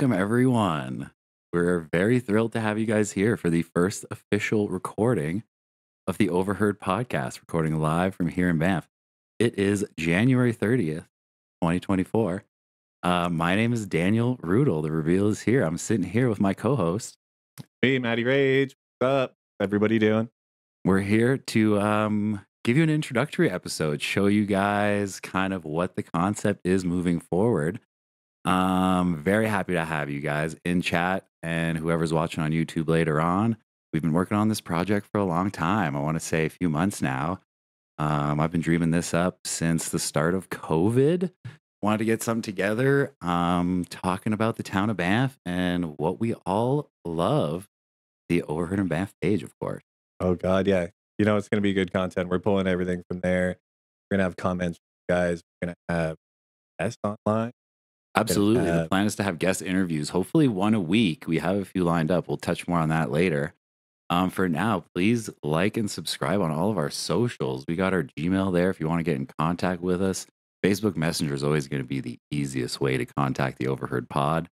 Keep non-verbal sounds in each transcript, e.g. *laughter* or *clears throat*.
Welcome, everyone. We're very thrilled to have you guys here for the first official recording of the Overheard podcast, recording live from here in Banff. It is January 30th, 2024. Uh, my name is Daniel Rudel. The reveal is here. I'm sitting here with my co host. Hey, Matty Rage. What's up? Everybody doing? We're here to um, give you an introductory episode, show you guys kind of what the concept is moving forward. Um, very happy to have you guys in chat and whoever's watching on YouTube later on. We've been working on this project for a long time. I want to say a few months now. Um, I've been dreaming this up since the start of COVID. Wanted to get something together, um, talking about the town of Banff and what we all love. The Overheard and Banff page, of course. Oh God, yeah. You know it's gonna be good content. We're pulling everything from there. We're gonna have comments, guys. We're gonna have guests online. Absolutely. The plan is to have guest interviews, hopefully one a week. We have a few lined up. We'll touch more on that later. Um, for now, please like and subscribe on all of our socials. We got our Gmail there if you want to get in contact with us. Facebook Messenger is always going to be the easiest way to contact the Overheard Pod.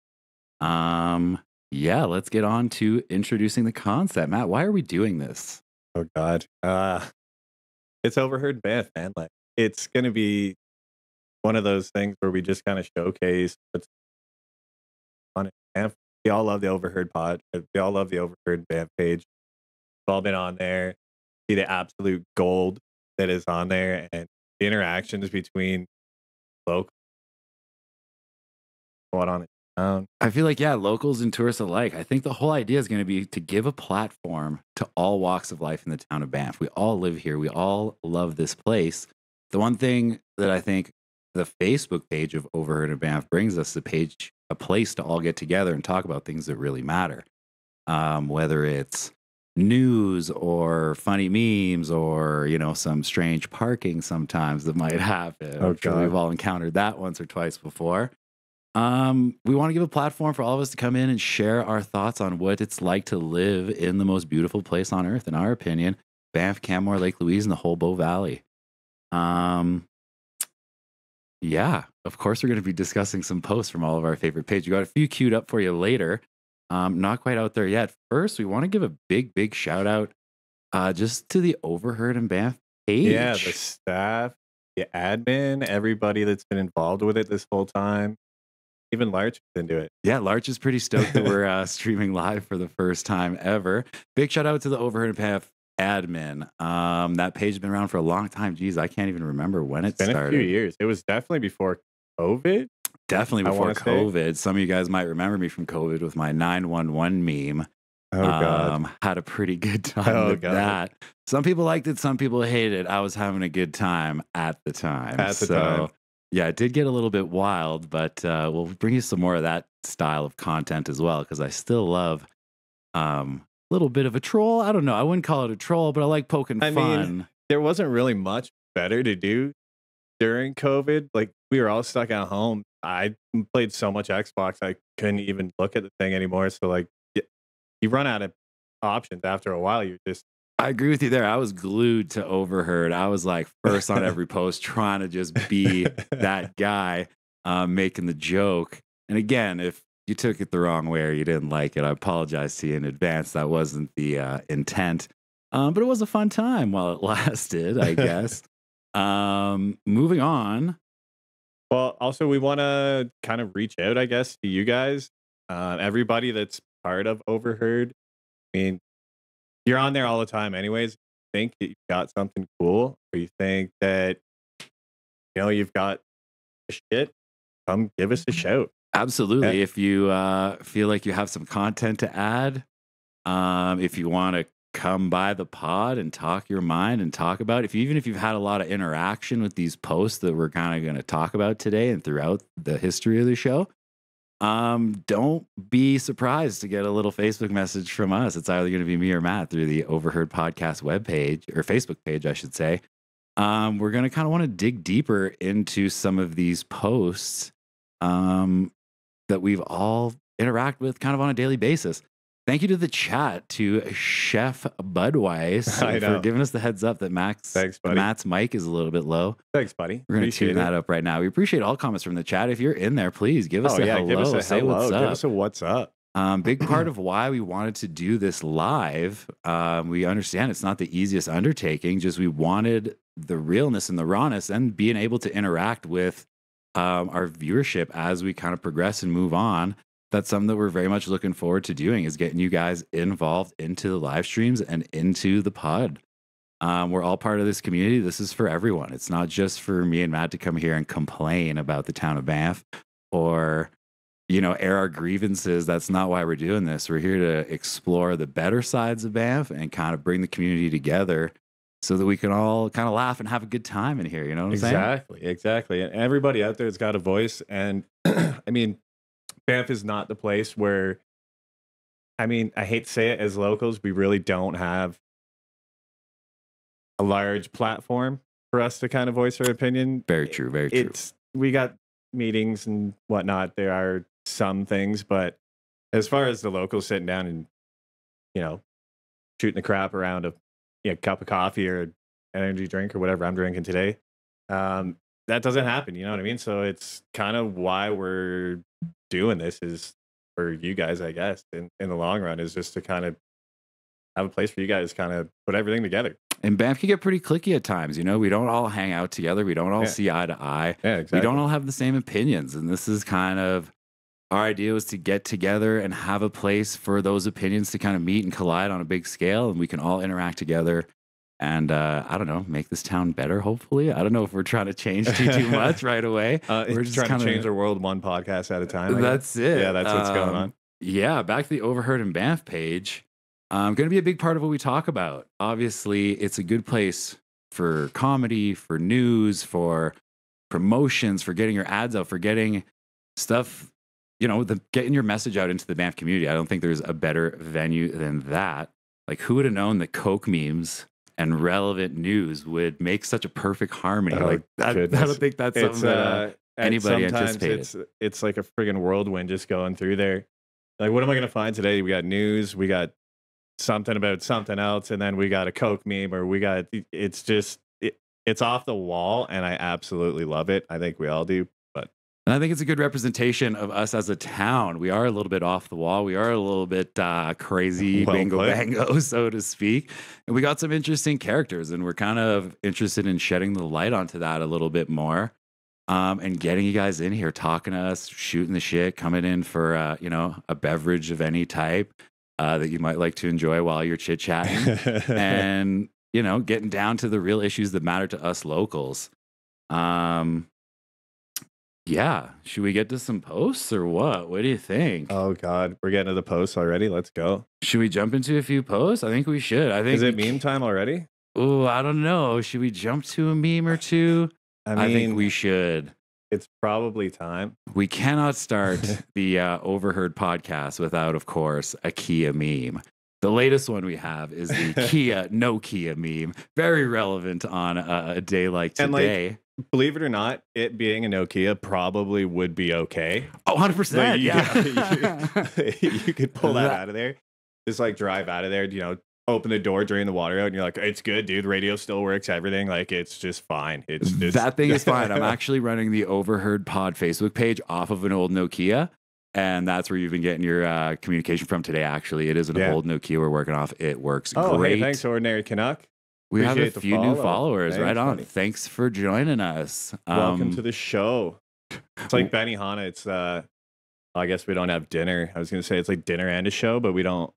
Um, yeah, let's get on to introducing the concept. Matt, why are we doing this? Oh God. Uh it's overheard Banff, man. Like it's gonna be one of those things where we just kind of showcase what's on it. Banff. We all love the overheard pod. uh, We all love the overheard Banff page. We've all been on there. See the absolute gold that is on there and the interactions between local what on it. Um, I feel like, yeah, locals and tourists alike. I think the whole idea is going to be to give a platform to all walks of life in the town of Banff. We all live here. We all love this place. The one thing that I think the Facebook page of Overheard in Banff brings us the page, a place to all get together and talk about things that really matter. Um, whether it's news or funny memes or, you know, some strange parking sometimes that might *laughs* happen. Oh, sure we've all encountered that once or twice before. Um, we want to give a platform for all of us to come in and share our thoughts on what it's like to live in the most beautiful place on earth, in our opinion, Banff, Canmore, Lake Louise, and the whole Bow Valley. Um, yeah, of course, we're going to be discussing some posts from all of our favorite pages. We got a few queued up for you later. Um, not quite out there yet. First, we want to give a big, big shout out uh, just to the Overheard and Banff page. Yeah, the staff, the admin, everybody that's been involved with it this whole time. Even Larch is into it. Yeah, Larch is pretty stoked that we're *laughs* uh, streaming live for the first time ever. Big shout out to the Overheard and Path admin. Um, that page has been around for a long time. Geez, I can't even remember when it It's been started. a few years. It was definitely before COVID. Definitely before wanna say. COVID. Some of you guys might remember me from COVID with my 911 meme. Oh god. Um, had a pretty good *laughs* time Oh, with God. that. Some people liked it, some people hated it. I was having a good time at the time. At the so, time. yeah, it did get a little bit wild, but uh, we'll bring you some more of that style of content as well because I still love um, little bit of a troll. I don't know. I wouldn't call it a troll, but I like poking I mean, fun. there wasn't really much better to do during COVID. Like we were all stuck at home. I played so much Xbox, I couldn't even look at the thing anymore. So like, you run out of options after a while. You're just I agree with you there. I was glued to Overheard. I was like first on every *laughs* post, trying to just be that guy um, making the joke. And again, if you took it the wrong way or you didn't like it, I apologize to you in advance. That wasn't the uh, intent. Um, but it was a fun time while it *laughs* lasted, I guess. *laughs* um, moving on. Well, also we want to kind of reach out, I guess, to you guys, uh, everybody that's part of Overheard. I mean, you're on there all the time, anyways. Think that you've got something cool, or you think that you know you've got shit. Come give us a shout. Absolutely. If you uh, feel like you have some content to add, um, if you want to come by the pod and talk your mind and talk about, if you, even if you've had a lot of interaction with these posts that we're kind of going to talk about today and throughout the history of the show, um, don't be surprised to get a little Facebook message from us. It's either going to be me or Matt through the Overheard Podcast webpage or Facebook page, I should say. Um, we're going to kind of want to dig deeper into some of these posts um, that we've all interact with kind of on a daily basis. Thank you to the chat to Chef Budweiss *laughs* for giving us the heads up that Max Thanks, buddy. Matt's mic is a little bit low. Thanks, buddy. We're going to Appreciate tune that up right now. We appreciate all comments from the chat. If you're in there, please give us Oh a yeah, hello. give us a say hello. what's Give up. us a what's up. Um, big part *clears throat* of why we wanted to do this live. Um, we understand it's not the easiest undertaking. Just we wanted the realness and the rawness, and being able to interact with um, our viewership as we kind of progress and move on. That's something that we're very much looking forward to doing is getting you guys involved into the live streams and into the pod. Um, we're all part of this community. This is for everyone. It's not just for me and Matt to come here and complain about the town of Banff or you know, air our grievances. That's not why we're doing this. We're here to explore the better sides of Banff and kind of bring the community together so that we can all kind of laugh and have a good time in here. You know what I'm saying? Exactly, exactly. And everybody out there's got a voice. And *clears throat* I mean, Banff is not the place where, I mean, I hate to say it, as locals, we really don't have a large platform for us to kind of voice our opinion. Very true. Very true. It's we got meetings and whatnot. There are some things, but as far as the locals sitting down and you know shooting the crap around a you know, cup of coffee or an energy drink or whatever I'm drinking today, um, that doesn't happen. You know what I mean? So it's kind of why we're doing this is for you guys, I guess, in, in the long run, is just to kind of have a place for you guys kind of put everything together. and Banff can get pretty clicky at times. You know, we don't all hang out together. We don't all Yeah. see eye to eye. Yeah, exactly. We don't all have the same opinions. And this is kind of our idea was to get together and have a place for those opinions to kind of meet and collide on a big scale. And we can all interact together and, uh, I don't know, make this town better, hopefully. I don't know if we're trying to change too, too *laughs* much right away. Uh, We're just trying kinda- to change our world one podcast at a time. That's it. Yeah, that's what's going Um, on. Yeah, back to the Overheard and Banff page. Um, going to be a big part of what we talk about. Obviously, it's a good place for comedy, for news, for promotions, for getting your ads out, for getting stuff, you know, the, getting your message out into the Banff community. I don't think there's a better venue than that. Like, who would have known that Coke memes and relevant news would make such a perfect harmony? Oh, like, that, *laughs* I don't think that's something It's that, uh, uh, and anybody anticipated. It's it's like a friggin' whirlwind just going through there. Like, what am I gonna find today? We got news, we got something about something else, and then we got a Coke meme, or we got it's just it, it's off the wall, and I absolutely love it. I think we all do. And I think it's a good representation of us as a town. We are a little bit off the wall. We are a little bit uh, crazy, *laughs* Well bingo put. bango, *laughs* so to speak. And we got some interesting characters, and we're kind of interested in shedding the light onto that a little bit more. Um, and getting you guys in here, talking to us, shooting the shit, coming in for uh, you know a beverage of any type uh, that you might like to enjoy while you're chit chatting *laughs* and you know getting down to the real issues that matter to us locals um Yeah. Should we get to some posts or what? What do you think? Oh God, we're getting to the posts already. Let's go. should we jump into a few posts? I think we should. I think Is it meme time already? Oh, I don't know. Should we jump to a meme or two? *sighs* I I, think we should. it's probably time. We cannot start *laughs* the uh, Overheard podcast without, of course, a Kia meme. The latest one we have is the *laughs* Kia no Kia meme, very relevant on a, a day like, today. Believe it or not, it being a Nokia probably would be okay. oh, 100%. Like, you, yeah. could, *laughs* you, you could pull that That- out of there. Just like drive out of there, you know, open the door, drain the water out, and you're like, it's good, dude. Radio still works, everything. Like, it's just fine. It's just that thing is fine. I'm *laughs* actually running the Overheard Pod Facebook page off of an old Nokia. And that's where you've been getting your uh, communication from today. Actually, it is an Yeah. old Nokia we're working off. It works Oh, great. hey, thanks, Ordinary Canuck. We have a few new follow. followers. right on. buddy. Thanks for joining us. Welcome Um, to the show. It's like Benihana. It's uh, I guess we don't have dinner. I was gonna say it's like dinner and a show, but we don't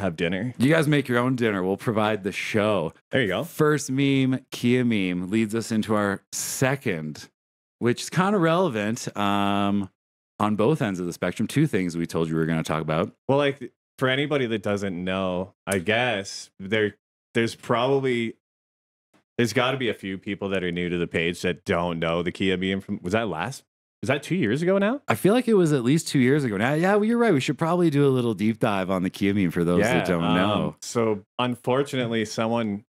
have dinner. You guys make your own dinner. We'll provide the show. There you go. First meme, Kia meme, leads us into our second, which is kind of relevant um, on both ends of the spectrum. Two things we told you we were going to talk about. Well, like for anybody that doesn't know, I guess there there's probably there's got to be a few people that are new to the page that don't know the Kia meme from was that last was that two years ago now? I feel like it was at least two years ago now. Yeah, well, you're right. We should probably do a little deep dive on the Kia meme for those that don't um, know. So unfortunately, someone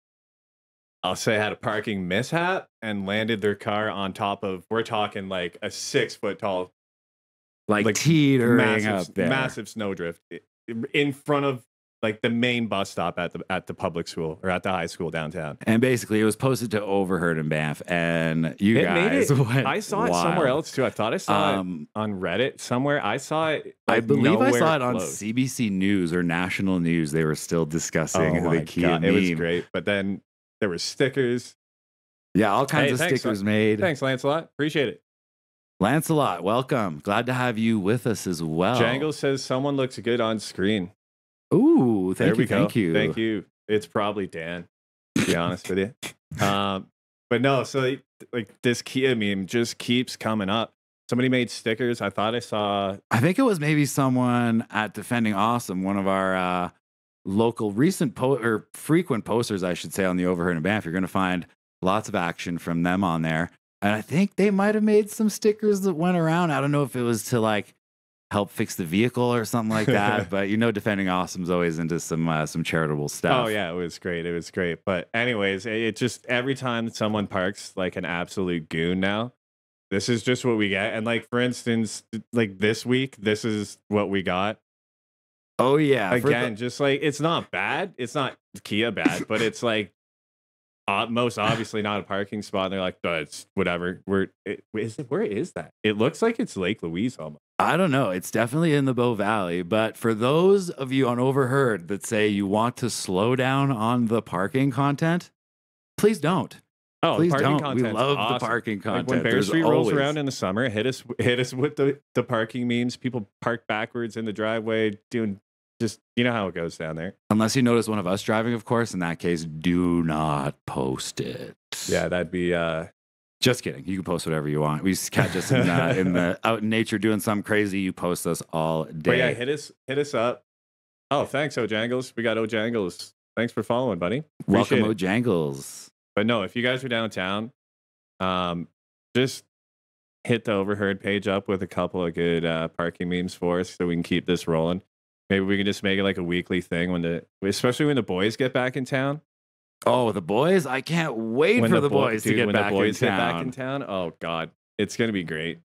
I'll say had a parking mishap and landed their car on top of we're talking like a six foot tall Like, like, teetering massive, up there. massive snowdrift i- in front of like the main bus stop at the at the public school or at the high school downtown. And basically, it was posted to Overheard in Banff, and you It made guys it- *laughs* went I saw it somewhere else too. I thought I saw it Um, on Reddit somewhere. I saw it. I believe I saw it on close. CBC News or national news. They were still discussing Oh the Kia God, meme. it was great. But then there were stickers. Yeah, all kinds Hey, of thanks, stickers made. Thanks, Lancelot. Appreciate it. Lancelot, welcome. Glad to have you with us as well. Jangle says someone looks good on screen. Ooh, thank there you, we go. thank you. *laughs* Thank you. It's probably Dan, to be honest with you. Um, but no, so like, like this Kia meme just keeps coming up. Somebody made stickers. I thought I saw. I think it was maybe someone at Defending Awesome, one of our uh, local recent po- or frequent posters, I should say, on the Overheard and Banff. You're going to find lots of action from them on there. And I think they might have made some stickers that went around. I don't know if it was to like help fix the vehicle or something like that, *laughs* but you know, Defending Awesome's always into some uh, some charitable stuff. Oh yeah, it was great. It was great. But anyways, it, it just every time someone parks like an absolute goon now, this is just what we get. And like for instance, like this week, this is what we got. Oh yeah. for the- Again, just like it's not bad. It's not Kia bad, but it's like uh, most obviously not a parking spot. And they're like, but it's whatever. Where it, is it? Where is that? It looks like it's Lake Louise almost. I don't know. It's definitely in the Bow Valley. But for those of you on Overheard that say you want to slow down on the parking content, please don't. Oh, please parking don't. We love the awesome. parking Like content. when Bear There's Street rolls always- around in the summer, hit us *laughs* hit us with the, the parking memes. People park backwards in the driveway, doing just you know how it goes down there. Unless you notice one of us driving, of course. In that case, do not post it. Yeah, that'd be uh Just kidding. You can post whatever you want. We just catch us in the, in *laughs* the out in nature doing something crazy. You post us all but day. yeah, hit us hit us up. Oh, thanks, Ojangles. We got Ojangles. Thanks for following, buddy. Welcome, Appreciate it. Ojangles. But no, if you guys are downtown, um, just hit the overheard page up with a couple of good uh, parking memes for us, so we can keep this rolling. Maybe we can just make it like a weekly thing when the, especially when the boys get back in town. Oh, the boys! I can't wait when for the, boy- boys to dude, get when back boys in get town. back in town. Oh god, it's gonna be great.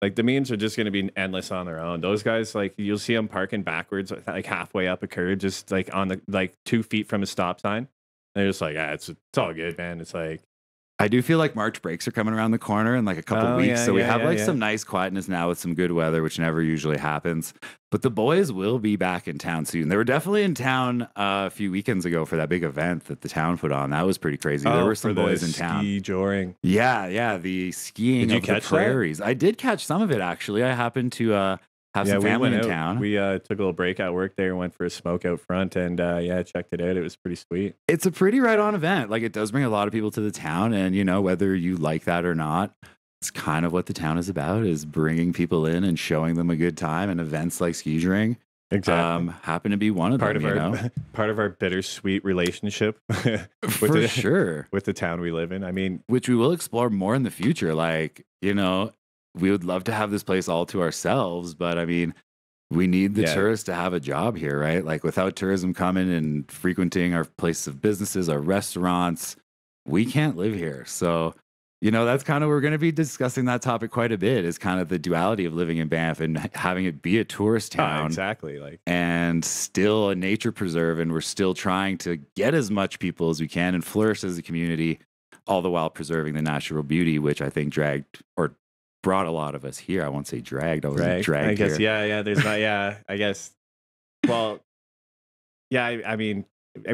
Like the memes are just gonna be endless on their own. Those guys, like you'll see them parking backwards, like halfway up a curb, just like on the like two feet from a stop sign. They're just like, ah, it's it's all good, man. It's like I do feel like March breaks are coming around the corner in like a couple Oh, weeks. yeah, so we yeah, have yeah, like some nice quietness now with some good weather, which never usually happens. But the boys will be back in town soon. They were definitely in town uh, a few weekends ago for that big event that the town put on. That was pretty crazy. there oh, were some boys in town. Ski joring. Yeah, yeah. The skiing of the that? prairies. I did catch some of it actually. I happened to uh, have yeah, some we family went in out. town. We uh, took a little break at work there, went for a smoke out front, and uh, yeah, checked it out. It was pretty sweet. it's a pretty right on event. Like it does bring a lot of people to the town, and you know whether you like that or not, it's kind of what the town is about is bringing people in and showing them a good time and events like skijoring Exactly. um, happen to be one of part them, of you our know? *laughs* part of our bittersweet relationship *laughs* with For the, sure. with the town we live in. I mean, Which we will explore more in the future. Like, you know, we would love to have this place all to ourselves, but I mean, we need the Yeah. tourists to have a job here, right? Like, without tourism coming and frequenting our places of businesses, our restaurants, we can't live here. So, you know, that's kind of, we're going to be discussing that topic quite a bit is kind of the duality of living in Banff and having it be a tourist ah, town exactly. Like and still a nature preserve. And we're still trying to get as much people as we can and flourish as a community, all the while preserving the natural beauty, which I think dragged or brought a lot of us here. I won't say dragged. I wasn't Right. dragged I guess here. yeah, yeah. There's not yeah. *laughs* I guess. Well, yeah. I, I mean,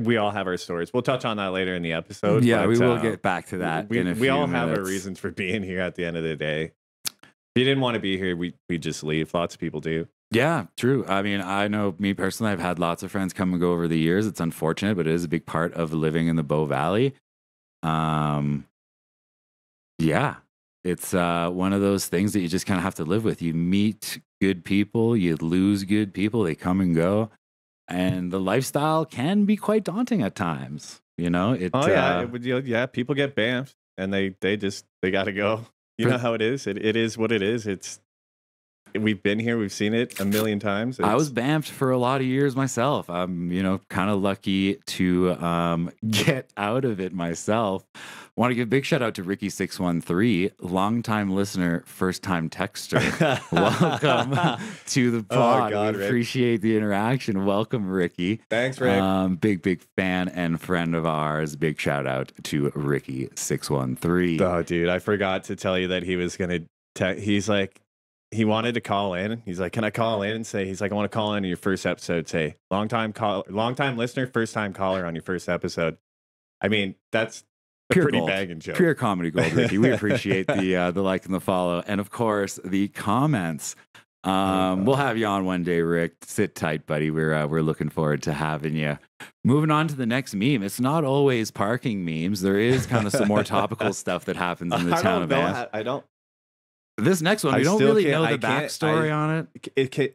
we all have our stories. We'll touch on that later in the episode. yeah, but, we will uh, get back to that. We, we all have our minutes. reasons for being here. At the end of the day, if you didn't want to be here, we we just leave. Lots of people do. Yeah, true. I mean, I know me personally, I've had lots of friends come and go over the years. It's unfortunate, but it is a big part of living in the Bow Valley. Um, yeah, it's uh, one of those things that you just kind of have to live with. You meet good people, you lose good people, they come and go. And the lifestyle can be quite daunting at times. You know, it, Oh yeah, uh, it would, yeah. People get bamfed, and they they just they got to go. *laughs* You know how it is. It it is what it is. It's we've been here. We've seen it a million times. I was It's- bamfed for a lot of years myself. I'm, you know, kind of lucky to um, *laughs* get out of it myself. Want to give a big shout out to Ricky613, longtime listener, first time texter. *laughs* Welcome *laughs* to the Oh, pod. God, we Rick. appreciate the interaction. Welcome, Ricky. Thanks, Rick. Um, big, big fan and friend of ours. Big shout out to Ricky613. Oh, dude, I forgot to tell you that he was gonna. Te- he's like, he wanted to call in. He's like, "Can I call in and say?" He's like, "I want to call in your first episode. Say, long time call, long time listener, first time caller on your first episode." I mean, that's Pure pretty gold. bagging joke. Pure comedy gold, Ricky. We *laughs* appreciate the uh, the like and the follow, and of course the comments. Um, we'll have you on one day, Rick. Sit tight, buddy. We're uh, we're looking forward to having you. Moving on to the next meme. It's not always parking memes. There is kind of some more topical *laughs* stuff that happens in the I town of know. Banff. I don't. This next one, I we don't really know the backstory on it. It, can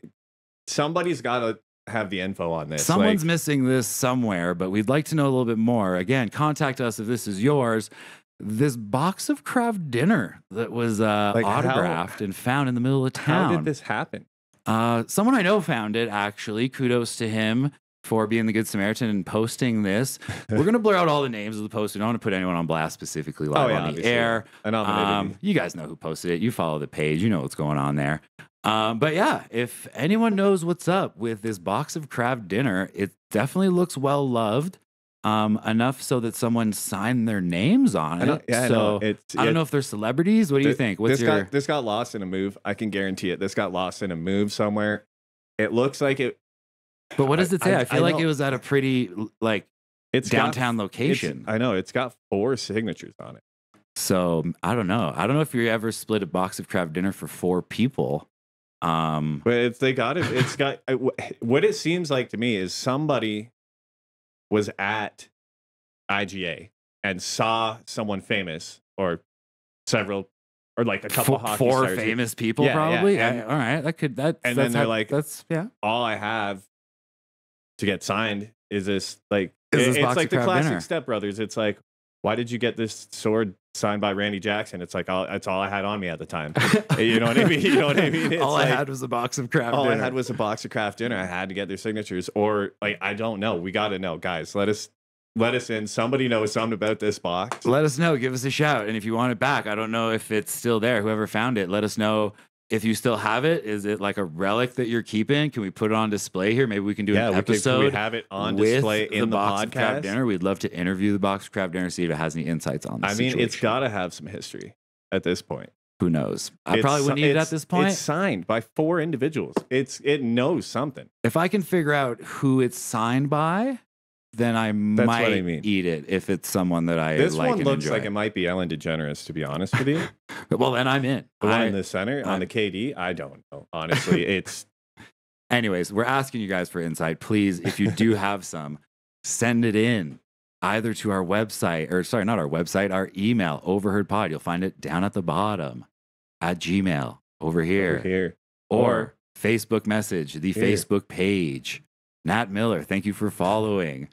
somebody's got to have the info on this. Someone's like, missing this somewhere, but we'd like to know a little bit more. Again, contact us if this is yours. This box of Kraft dinner that was uh, Like, how- autographed and found in the middle of town. how did this happen? Uh, someone I know found it, actually. Kudos to him for being the Good Samaritan and posting this. *laughs* We're going to blur out all the names of the post. We don't want to put anyone on blast specifically live on the Oh, obviously. air. I Um, you guys know who posted it. You follow the page. You know what's going on there. Um, but yeah, if anyone knows what's up with this box of Kraft dinner, it definitely looks well loved. Um, enough so that someone signed their names on it. know- yeah, I so know. It's, I don't know if they're celebrities. What do you think? What's this your got this got lost in a move. I can guarantee it. This got lost in a move somewhere. It looks like it. But what does it say? I, I- feel I like it was at a pretty like It's got- downtown it's- location. I know it's got four signatures on it. So I don't know. I don't know if you ever split a box of Kraft dinner for four people. Um, But it's they got it. It's got *laughs* what it seems like to me is somebody was at IGA and saw someone famous or several or like a couple four, hockey four famous people, Yeah, yeah, probably. and- all right, that could that. and then they're how- like- that's yeah. All I have to get signed is this like Is this it's like the classic dinner. Step Brothers. It's like why did you get this sword signed by Randy Jackson? It's like all, that's all I had on me at the time. *laughs* You know what I mean? You know what I mean? *laughs* It's all I like- had was a box of Kraft all dinner. I had was a box of Kraft dinner. I had to get their signatures, or like I don't know. We got to know, guys. Let us let us in. Somebody knows something about this box. let us know. Give us a shout, and if you want it back, I don't know if it's still there. Whoever found it, let us know. If you still have it, is it like a relic that you're keeping? Can we put it on display here? Maybe we can do yeah, an we, episode. can we have it on display in the, box of Kraft podcast. dinner. We'd love to interview the box of Kraft dinner, see if it has any insights on this. I mean, it's got to have some history at this point. Who knows? I It's probably wouldn't need it at this point. It's signed by four individuals. It's it knows something. If I can figure out who it's signed by, then I That's might I mean. eat it. If it's someone that I This like one looks enjoy. like it might be Ellen DeGeneres, to be honest with you. *laughs* well, then I'm in. The one I- in the center I- on the KD, I don't know. Honestly, *laughs* it's Anyways, we're asking you guys for insight. Please, if you do *laughs* have some, send it in either to our website or sorry, not our website, our email, Overheard Pod. You'll find it down at the bottom. at Gmail over here, Over here. or Or- Facebook message, the Here. Facebook page. Nat Miller, thank you for following.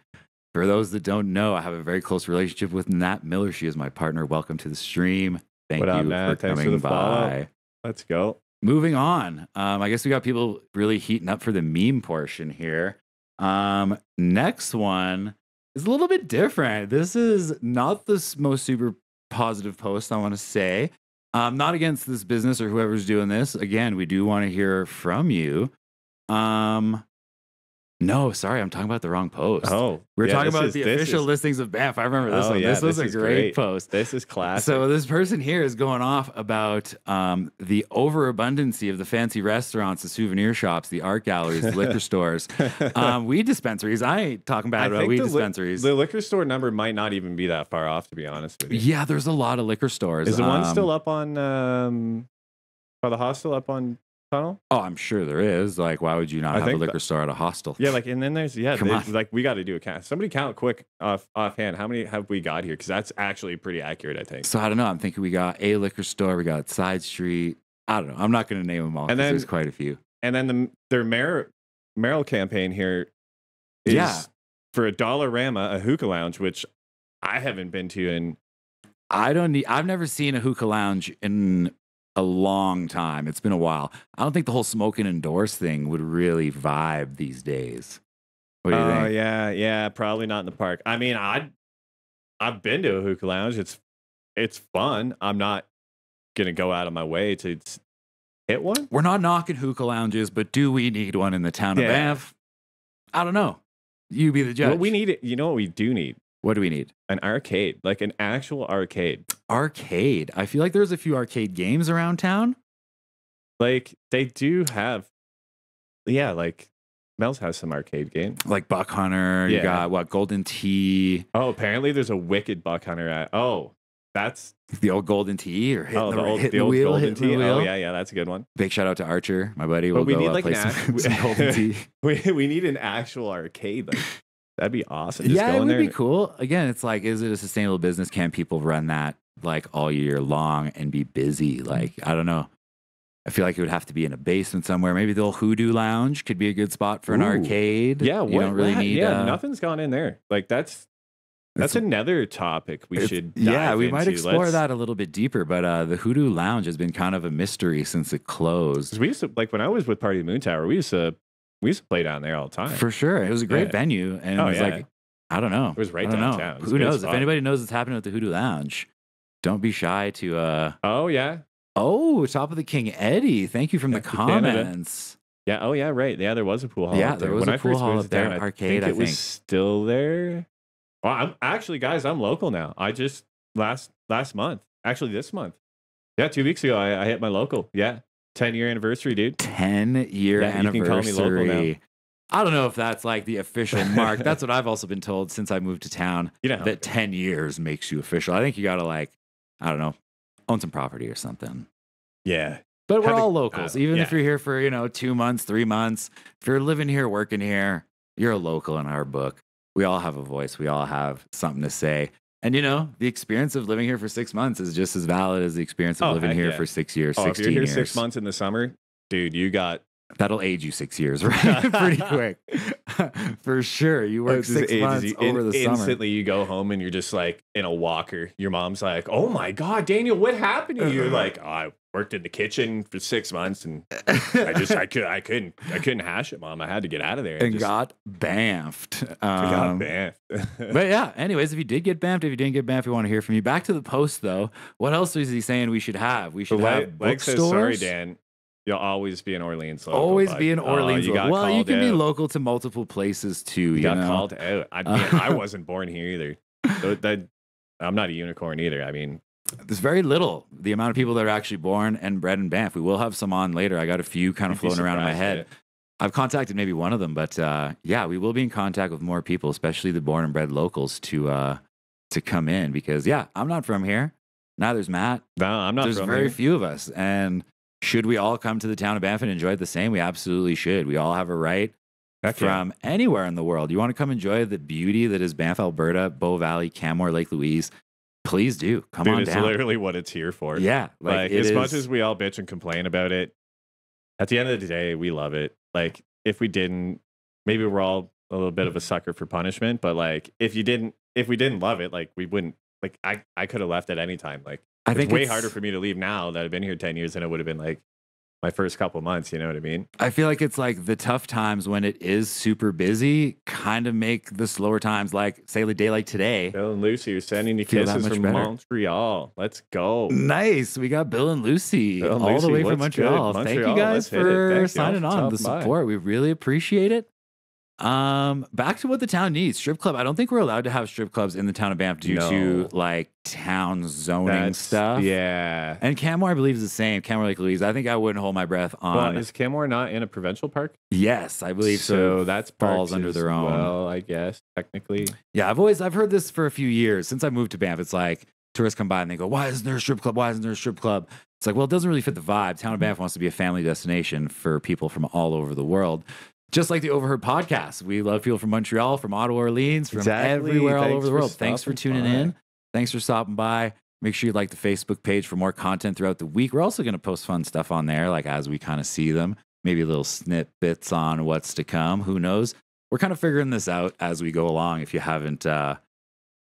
For those that don't know, I have a very close relationship with Nat Miller. She is my partner. Welcome to the stream. Thank What you up, Nat? for Thanks for coming follow. by. Let's go. Moving on. Um, I guess we got people really heating up for the meme portion here. Um, next one is a little bit different. This is not the most super positive post, I want to say. Um, not against this business or whoever's doing this. Again, we do want to hear from you. Um, no, sorry, I'm talking about the wrong post. Oh, We're yeah, talking about is- the official is- listings of Banff. I remember this Oh, one. yeah, this was this a great, great. post. This is classic. So this person here is going off about um, the overabundancy of the fancy restaurants, the souvenir shops, the art galleries, the liquor *laughs* stores, *laughs* um, weed dispensaries. I ain't talking bad about weed the, li- dispensaries. the liquor store number might not even be that far off, to be honest with you. yeah, there's a lot of liquor stores. Is the one Um, still up on um by the hostel up on tunnel? Oh, I'm sure there is. Like, why would you not I have a liquor store at a hostel? Yeah, like and then there's yeah, Come they- on. like we got to do a count. Somebody count quick off offhand. How many have we got here? Because that's actually pretty accurate, I think. So I don't know. I'm thinking we got a liquor store. We got Side Street. I don't know. I'm not going to name them all. And then- there's quite a few. And then the their Mer- Merrill campaign here is Yeah. for a Dollarama, a hookah lounge, which I haven't been to in I don't need. I've never seen a hookah lounge in a long time. It's been a while. I don't think the whole smoking indoors thing would really vibe these days. What do you Oh think? yeah, yeah, probably not in the park. I mean, I I've been to a hookah lounge. It's it's fun. I'm not gonna go out of my way to hit one. We're not knocking hookah lounges, but do we need one in the town of Yeah. Banff? I don't know. You be the judge. What we need, it. you know, what we do need What do we need? an arcade, like an actual arcade. Arcade. I feel like there's a few arcade games around town. Like they do have, yeah, like Mel's has some arcade games. Like Buck Hunter. You got what? Golden Tee. Oh, apparently there's a wicked buck hunter at. Oh, that's The old Golden Tee or hitting oh the, the old, hitting the old wheel, golden tee. Oh yeah, yeah, that's a good one. Big shout out to Archer, my buddy. But We'll we go need, like, an some, act- *laughs* some Golden *laughs* Tee. We we need an actual arcade. Like that'd be awesome. Just yeah, it would there be cool. Again, it's like, is it a sustainable business? Can people run that like all year long and be busy? Like, I don't know. I feel like it would have to be in a basement somewhere. Maybe the old Hoodoo Lounge could be a good spot for an Ooh. arcade. Yeah, you what, don't really what- need. Yeah, uh, nothing's gone in there. Like that's that's another topic we should. Yeah, we might explore Let's- that a little bit deeper. But uh, the Hoodoo Lounge has been kind of a mystery since it closed. We used to like when I was with Party Moon Tower. We used to we used to play down there all the time. For sure, it was a great Yeah. venue, and it Oh, was yeah. like, I don't know, It was right I downtown. Was Who knows? If anybody knows what's happening with the Hoodoo Lounge, don't be shy to uh, oh yeah, Oh, top of the king, Eddie. Thank you from the comments. yeah. Oh yeah, right. Yeah, there was a pool hall. Yeah, there there. was when a I pool hall up there, down, I arcade, think I it was still there. Well, I'm actually, guys, I'm local now. I just last last month, actually this month, yeah, two weeks ago, I, I hit my local. Yeah, ten year anniversary, dude. 10 year Yeah, you can call me local now. I don't know if that's like the official mark. that's what I've also been told since I moved to town *laughs* You know that 10 years makes you official. I think you got to like, I don't know, own some property or something. Yeah, But we're Have a- all locals. uh, Even if you're here for, you know, two months, three months, if you're living here, working here, you're a local in our book. We all have a voice. We all have something to say. And, you know, the experience of living here for six months is just as valid as the experience of Oh, living here yeah. for six years, Oh, if you're here years. six months in the summer, dude, you got That'll age you six years, *laughs* right? Pretty quick. *laughs* for sure. You work It just six months you. over In- the summer. Instantly, you go home and you're just like in a walker. Your mom's like, "Oh my god, Daniel, what happened to you?" You're like, oh, "I worked in the kitchen for six months and I just I *laughs* could I couldn't I couldn't hash it, mom. I had to get out of there and just, got bamfed. I *laughs* got Um, banned. *laughs* but yeah, anyways, if you did get bamfed, if you didn't get bamfed, we want to hear from you. Back to the post though. What else is he saying we should have? We should have Leg, Leg says, bookstores. "Sorry, Dan, you'll always be in Orleans. Local, Always bud." be in Oh, Orleans. well, you can be local to multiple places too. You, You got know? called out. I, mean, I wasn't born here either. So that I'm not a unicorn either. I mean, There's very little the amount of people that are actually born and bred in Banff. We will have some on later. I got a few kind of floating around in my head. I've contacted maybe one of them, but uh, yeah, we will be in contact with more people, especially the born and bred locals, to uh, to come in because yeah, I'm not from here. Neither's Matt. No, I'm not There's very here. few of us, and should we all come to the town of Banff and enjoy it the same? We absolutely should. We all have a right Heck yeah. from anywhere in the world. You want to come enjoy the beauty that is Banff, Alberta, Bow Valley, Canmore, Lake Louise. Please do come Dude, on it's down. literally what it's here for. Yeah, Like, like, as much as we all bitch and complain about it, at the end of the day, we love it. Like if we didn't, maybe we're all a little bit of a sucker for punishment. But like if you didn't, if we didn't love it, like we wouldn't. Like I, I could have left at any time. Like I it's think way harder for me to leave now that I've been here ten years than it would have been like my first couple months. You know what I mean? I feel like it's like the tough times when it is super busy kind of make the slower times, like say a day like today. Bill and Lucy are sending you kisses from better. Montreal. Let's go. Nice. We got Bill and Lucy Bill and all the way from good? Montreal. Thank you guys for signing on the stopping by. support. We really appreciate it. Um, back to what the town needs. Strip club. I don't think we're allowed to have strip clubs in the town of Banff due No. to like town zoning That's- stuff. Yeah. And Canmore, I believe, is the same. Canmore Lake Louise. I think I wouldn't hold my breath on. Well, is Canmore not in a provincial park? yes, I believe so. So that's falls under their own. Well, I guess technically. Yeah, I've always I've heard this for a few years since I moved to Banff. It's like tourists come by and they go, "Why isn't there a strip club? Why isn't there a strip club?" It's like, well, it doesn't really fit the vibe. Town of Banff wants to be a family destination for people from all over the world. Just like the Overheard podcast, we love people from Montreal, from Ottawa, Orleans, from Exactly. everywhere all over the world. Thanks for tuning by. in. Thanks for stopping by. Make sure you like the Facebook page for more content throughout the week. We're also going to post fun stuff on there, like as we kind of see them, maybe little snippets on what's to come. Who knows? We're kind of figuring this out as we go along. If you haven't uh,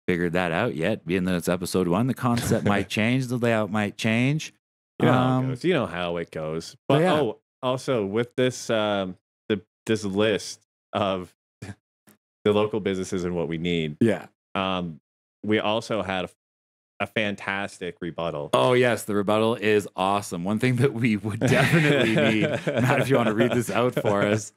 figured that out yet, being that it's episode one, the concept might *laughs* change, the layout might change. You know, how it Um, goes. you know how it goes. but But yeah. oh, also with this um the this list of *laughs* the local businesses and what we need, Yeah. um, we also had a, a fantastic rebuttal. Oh yes, the rebuttal is awesome. One thing that we would definitely need. *laughs* Matt, if you want to read this out for us.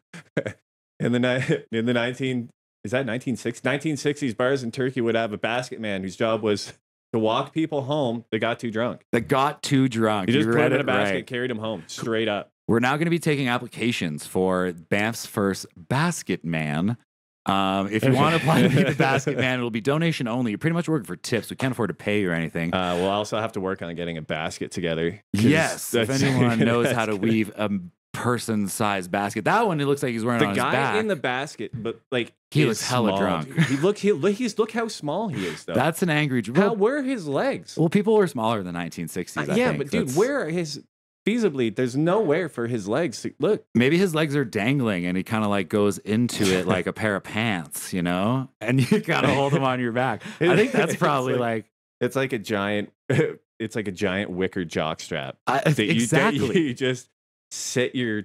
in the ni- in the 19 is that 1960 1960s bars in Turkey would have a basket man whose job was to walk people home that got too drunk. That got too drunk. You just put read them in a basket, right. carried them home straight up. We're now going to be taking applications for Banff's first Basket Man. Um, if you want to apply to be the Basket Man, it'll be donation only. You're pretty much working for tips. We can't afford to pay you or anything. Uh, we'll also have to work on getting a basket together. yes, if anyone *laughs* knows how to weave a person-sized basket, that one it looks like he's wearing the guy in the basket, but like He looks hella small, drunk. dude. He look he look he's look how small he is though. That's an angry. how where are his legs? well, people were smaller in the 1960s. Uh, yeah, but dude, That's- where are his feasibly? There's nowhere for his legs. To, look, maybe his legs are dangling and he kind of like goes into it like a pair of pants, you know, and you gotta hold him on your back. *laughs* I think that's It's probably like- like, it's like a giant. *laughs* It's like a giant wicker jock strap. I, that you- that exactly. you just sit your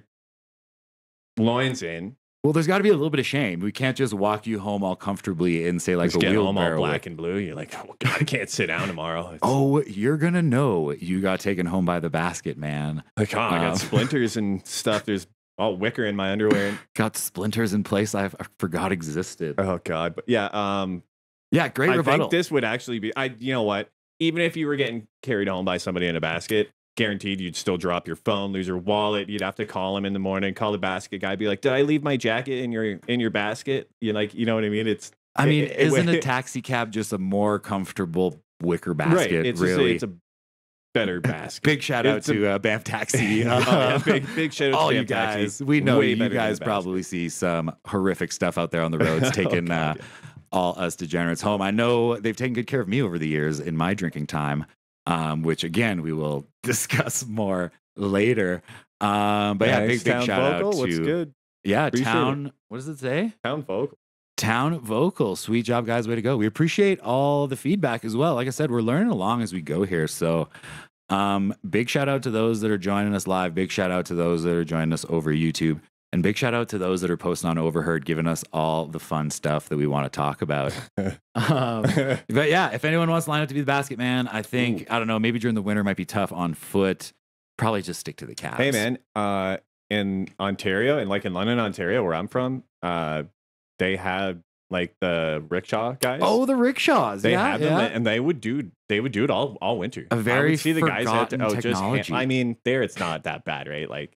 loins in. Well, there's got to be a little bit of shame. We can't just walk you home all comfortably and say like Just a home all black and blue. You're like, oh god, I can't sit down tomorrow. It's Oh, you're gonna know you got taken home by the basket man. like, oh, I got um, splinters and *laughs* stuff. There's all wicker in my underwear. Got splinters in place I, I forgot existed. oh god, but yeah, um, Yeah, great I rebuttal. think this would actually be. I, you know what? Even if you were getting carried home by somebody in a basket, guaranteed you'd still drop your phone, lose your wallet. You'd have to call him in the morning, call the basket guy, be like, "Did I leave my jacket in your in your basket?" You like, you know what I mean? It's I mean, it- it- isn't a *laughs* taxi cab just a more comfortable wicker basket? right. It's just a- it's a better *laughs* basket. Big shout out It's a- to uh, Banff Taxi. *laughs* Oh, yeah, big big shout out to all you Banff Taxi. guys. We know Way you guys probably see some horrific stuff out there on the roads, Oh, taking God, uh, yeah. all us degenerates home. I know they've taken good care of me over the years in my drinking time, um, which again we will *laughs* discuss more later. Um, but yeah, big shout Vocal. out What's to good? yeah Appreciate it. town. What does it say? Town vocal. Town Vocal. Sweet job, guys. Way to go. We appreciate all the feedback as well. Like I said, we're learning along as we go here. So, um, big shout out to those that are joining us live. Big shout out to those that are joining us over YouTube. And big shout out to those that are posting on Overheard, giving us all the fun stuff that we want to talk about. *laughs* um, *laughs* but yeah, if anyone wants to line up to be the basket man, I think, I don't know, maybe during the winter might be tough on foot. Probably just stick to the cabs. Hey man, uh, in Ontario and like in London, Ontario, where I'm from, uh, they had like the rickshaw guys. Oh, the rickshaws. they yeah, had them, yeah. and they would do they would do it all all winter. A I very would see the guys forgotten oh, just technology. I mean, there it's not that bad, right? Like,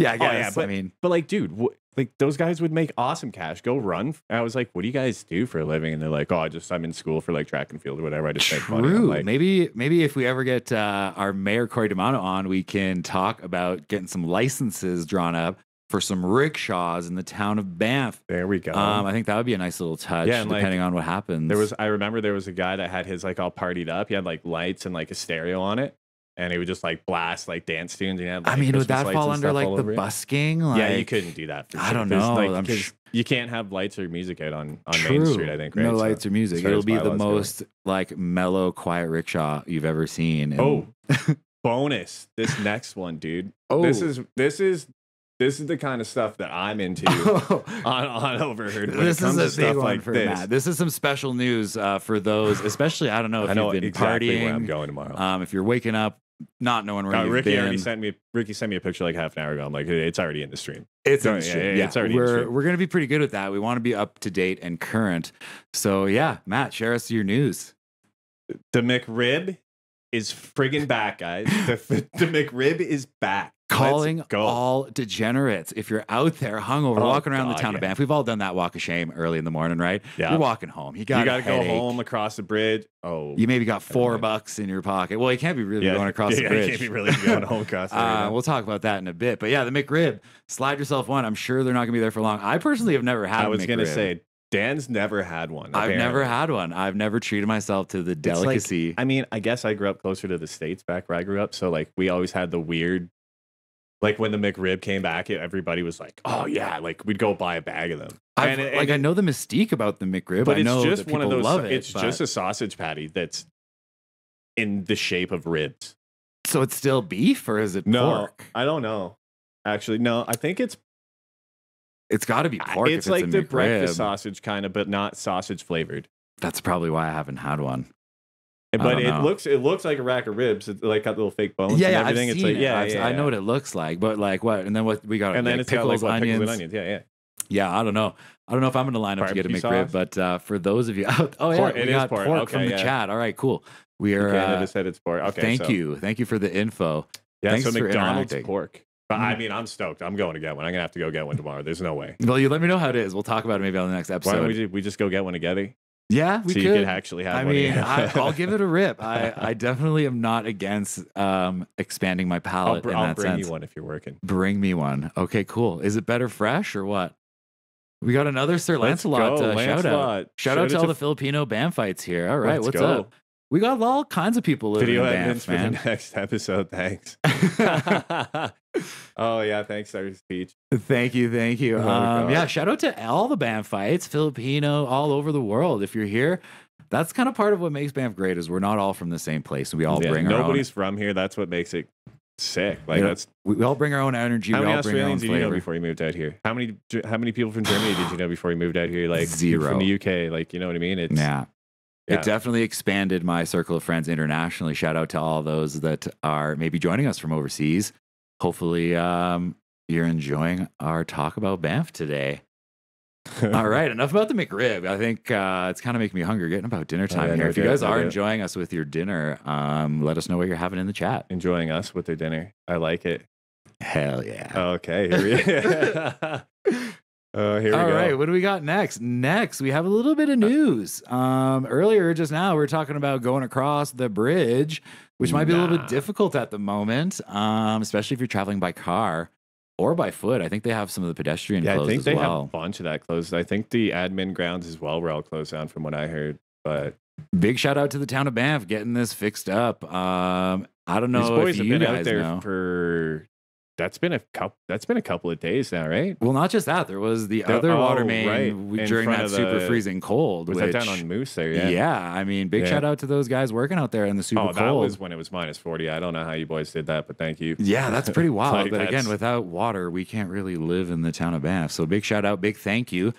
yeah, I Oh, guess. yeah, I but- mean, but like, dude, wh- like those guys would make awesome cash. Go run. And I was like, what do you guys do for a living? And they're like, oh, I just I'm in school for like track and field or whatever. I just make money. True. like, maybe maybe if we ever get uh, our mayor Corrie DiManno on, we can talk about getting some licenses drawn up for some rickshaws in the town of Banff. There we go. Um, I think that would be a nice little touch, Yeah, and, like, depending on what happens. There was I remember there was a guy that had his like all partied up. He had like lights and like a stereo on it, and he would just like blast like dance tunes. And had, I like, mean, would that fall under like the busking? Like, yeah, you couldn't do that. For I don't know. Like, sh- you can't have lights or music out on on True. Main Street. I think right. no So, lights or music. It'll be the most like mellow, quiet rickshaw you've ever seen. and- Oh, *laughs* bonus! This next one, dude. oh, This is this is this is the kind of stuff that I'm into *laughs* on on overheard. When this it comes is to a big stuff like for this. Matt. This is some special news uh, for those, especially I don't know if I know you've been exactly partying. where I'm going tomorrow. Um, if you're waking up not knowing where Uh, you've Ricky been, already sent me. Ricky sent me a picture like half an hour ago. I'm like, it's already in the stream. it's Sorry, in the stream. yeah, Yeah, it's already in the we're we're gonna be pretty good with that. We want to be up to date and current. So yeah, Matt, share us your news. The McRib is friggin' back, guys. The, the McRib is back. Calling all degenerates. If you're out there hungover, Oh, walking around the God, town of. Banff, we've all done that walk of shame early in the morning, right? Yeah. You're walking home. You got you got gotta go home across the bridge. Oh, You maybe got four bucks in your pocket. Well, you can't be really yeah, going across yeah, the You bridge. can't be really going home across the. *laughs* Uh, we'll talk about that in a bit. But yeah, the McRib, slide yourself one. I'm sure they're not going to be there for long. I personally have never had I was gonna say Dan's never had one. I've never had one. I've never treated myself to the It's like- delicacy. I mean, I guess I grew up closer to the states back where I grew up, so like we always had the weird. Like when the McRib came back, everybody was like, "Oh yeah!" Like we'd go buy a bag of them. I've, and it- like and I know the mystique about the McRib. but I it's know just one of those. love it. it's but- just a sausage patty that's in the shape of ribs. so it's still beef or is it No, pork? I don't know. Actually, no. I think it's It's got to be pork. if it's like a the McRib. breakfast sausage kind of, but not sausage flavored. That's probably why I haven't had one. But it looks it looks like a rack of ribs. It's like got little fake bones yeah, and yeah, everything. I've it's seen like it. yeah, I've- yeah, I know what it looks like, but like what? And then what we got? And then like it's got pickles, like what, onions. pickles and onions. Yeah, yeah. Yeah, I don't know. I don't know if I'm going to line up to get a Barbecue McRib, sauce? but uh, for those of you, *laughs* oh yeah, Pork- we it is got pork. pork, from the yeah. chat. All right, cool. We are. Canada Uh, said it's pork. Okay, thank so- you, thank you for the info. Yeah, Thanks so for McDonald's interacting. pork. But I Mm. mean, I'm stoked. I'm going to get one. I'm gonna have to go get one tomorrow. There's no way. Well, you let me know how it is. We'll talk about it maybe on the next Why episode. don't we just, we just go get one together? Yeah, we so could. you could actually have I one. mean, I, I'll give it a rip. *laughs* I, I definitely am not against um, expanding my I'll, palate br- in I'll bring sense. you one if you're working. Bring me one. Okay, cool. Is it better fresh or what? We got another Sir Lancelot go, uh, shout out. Lancelot. Shout out to all the Filipino Banffites here. All right, Let's what's go. up? We got all kinds of people living Video in evidence Banff, for the man. next *laughs* episode. Thanks. *laughs* oh yeah, thanks, Sarah Speech. Thank you, thank you. Oh, um, yeah, shout out to all the Banffites, Filipino, all over the world. If you're here, that's kind of part of what makes Banff great is we're not all from the same place. We all Yeah, bring our own. nobody's from here. That's what makes it sick. Like You know, that's We, we all bring our own energy. how we many all bring our own Australians did you know before you moved out here? How many how many people from Germany did you know before you moved out here? Like Zero. from the UK. Like you know what I mean? It's Yeah. Yeah. It definitely expanded my circle of friends internationally. Shout out to all those that are maybe joining us from overseas. Hopefully, um, you're enjoying our talk about Banff today. *laughs* all right, enough about the McRib. I think uh, it's kind of making me hungry. Getting about dinner time Oh, yeah, here. no if you guys are enjoying us with your dinner, um, let us know what you're having in the chat. enjoying us with their dinner. I like it. Hell yeah! Okay, *laughs* *laughs* here Oh, here we go. right, what do we got next? Next, we have a little bit of news. Um, earlier, just now, we were talking about going across the bridge, which might be a little bit difficult at the moment, um, especially if you're traveling by car or by foot. I think they have some of the pedestrian yeah, I think they have a bunch of that closed. I think the admin grounds as well were all closed down from what I heard. But Big shout out to the town of Banff getting this fixed up. Um, I don't know these boys if have you been out guys there know. for that's been a couple that's been a couple of days now, right? well, not just that. There was the The- other water oh, main right, during that super the- freezing cold. Was which, that down on Moose there? yeah. Yeah. I mean, big Yeah. shout out to those guys working out there in the super oh, cold. that was when it was minus forty. I don't know how you boys did that, but thank you. Yeah, that's pretty *laughs* wild. Like, but again, without water, we can't really live in the town of Banff. So big shout out, big thank you.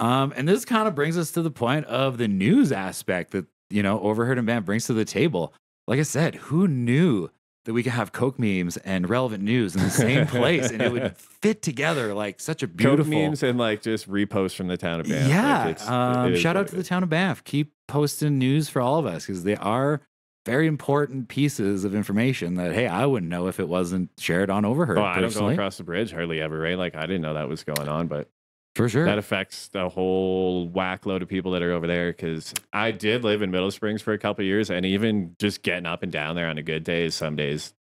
Um, and this kind of brings us to the point of the news aspect that, you know, Overheard and Banff brings to the table. Like I said, who knew that we could have Coke memes and relevant news in the same *laughs* place and it would fit together like such a beautiful Coke memes and like just reposts from the town of Banff. yeah. Like, it's- um, shout out to the town of Banff. Keep posting news for all of us because they are very important pieces of information that, hey, I wouldn't know if it wasn't shared on Overheard. Oh, I don't go across the bridge hardly ever, right? Like I didn't know that was going on, but For sure. that affects the whole whack load of people that are over there. Because I did live in Middle Springs for a couple of years, and even just getting up and down there on a good day, some days,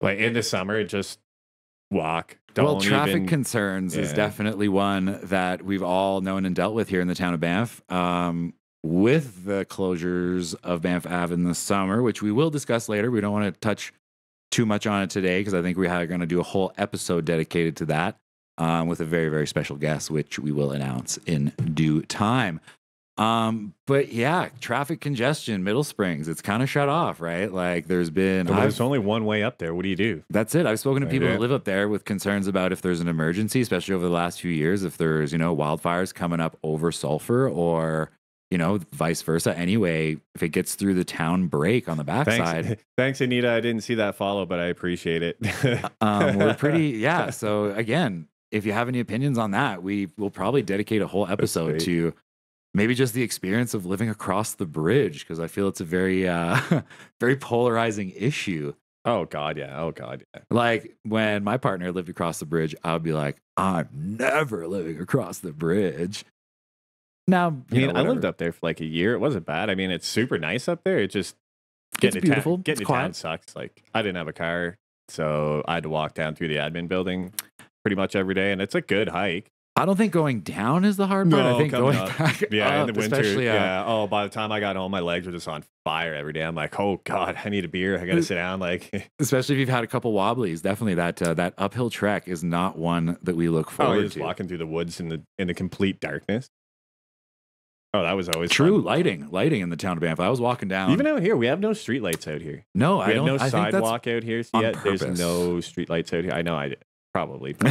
like in the summer, it just walk. well, traffic even- concerns is definitely one that we've all known and dealt with here in the town of Banff. Um, with the closures of Banff Ave in the summer, which we will discuss later. We don't want to touch too much on it today because I think we are going to do a whole episode dedicated to that um, with a very, very special guest, which we will announce in due time. Um, but yeah, traffic congestion, Middle Springs, it's kind of shut off, right? Like there's been, Well, I've- there's only one way up there. What do you do? that's it. I've spoken to people who live up there with concerns about if there's an emergency, especially over the last few years, if there's, you know, wildfires coming up over sulfur or, you know, vice versa. Anyway, if it gets through the town break on the backside, Thanks, *laughs* thanks, Anita. I didn't see that follow, but I appreciate it. um, we're pretty, *laughs* yeah. So again, if you have any opinions on that, we will probably dedicate a whole episode to maybe just the experience of living across the bridge because I feel it's a very, uh, *laughs* very polarizing issue. Oh God, yeah. Oh God, yeah. Like when my partner lived across the bridge, I would be like, I'm never living across the bridge. Now, I mean, know, I lived up there for like a year. It wasn't bad. I mean, it's super nice up there. It just It's getting to beautiful. Town, getting It's to town sucks. Like I didn't have a car, so I had to walk down through the admin building pretty much every day, and it's a good hike. I don't think going down is the hard part. I No, think coming going up. back Yeah, up, in the winter. uh, yeah. Oh, by the time I got home, my legs were just on fire every day. I'm like, oh God, I need a beer. I gotta sit down. Like, *laughs* especially if you've had a couple wobblies. Definitely that uh, that uphill trek is not one that we look oh, forward you're just to. walking through the woods in the in the complete darkness. Oh, that was always True fun. lighting, lighting in the town of Banff. I was walking down. Even out here, we have no streetlights out here. no, We I have don't. no I think that's sidewalk out here. So purpose. there's no streetlights out here. I know I did. Probably. *laughs*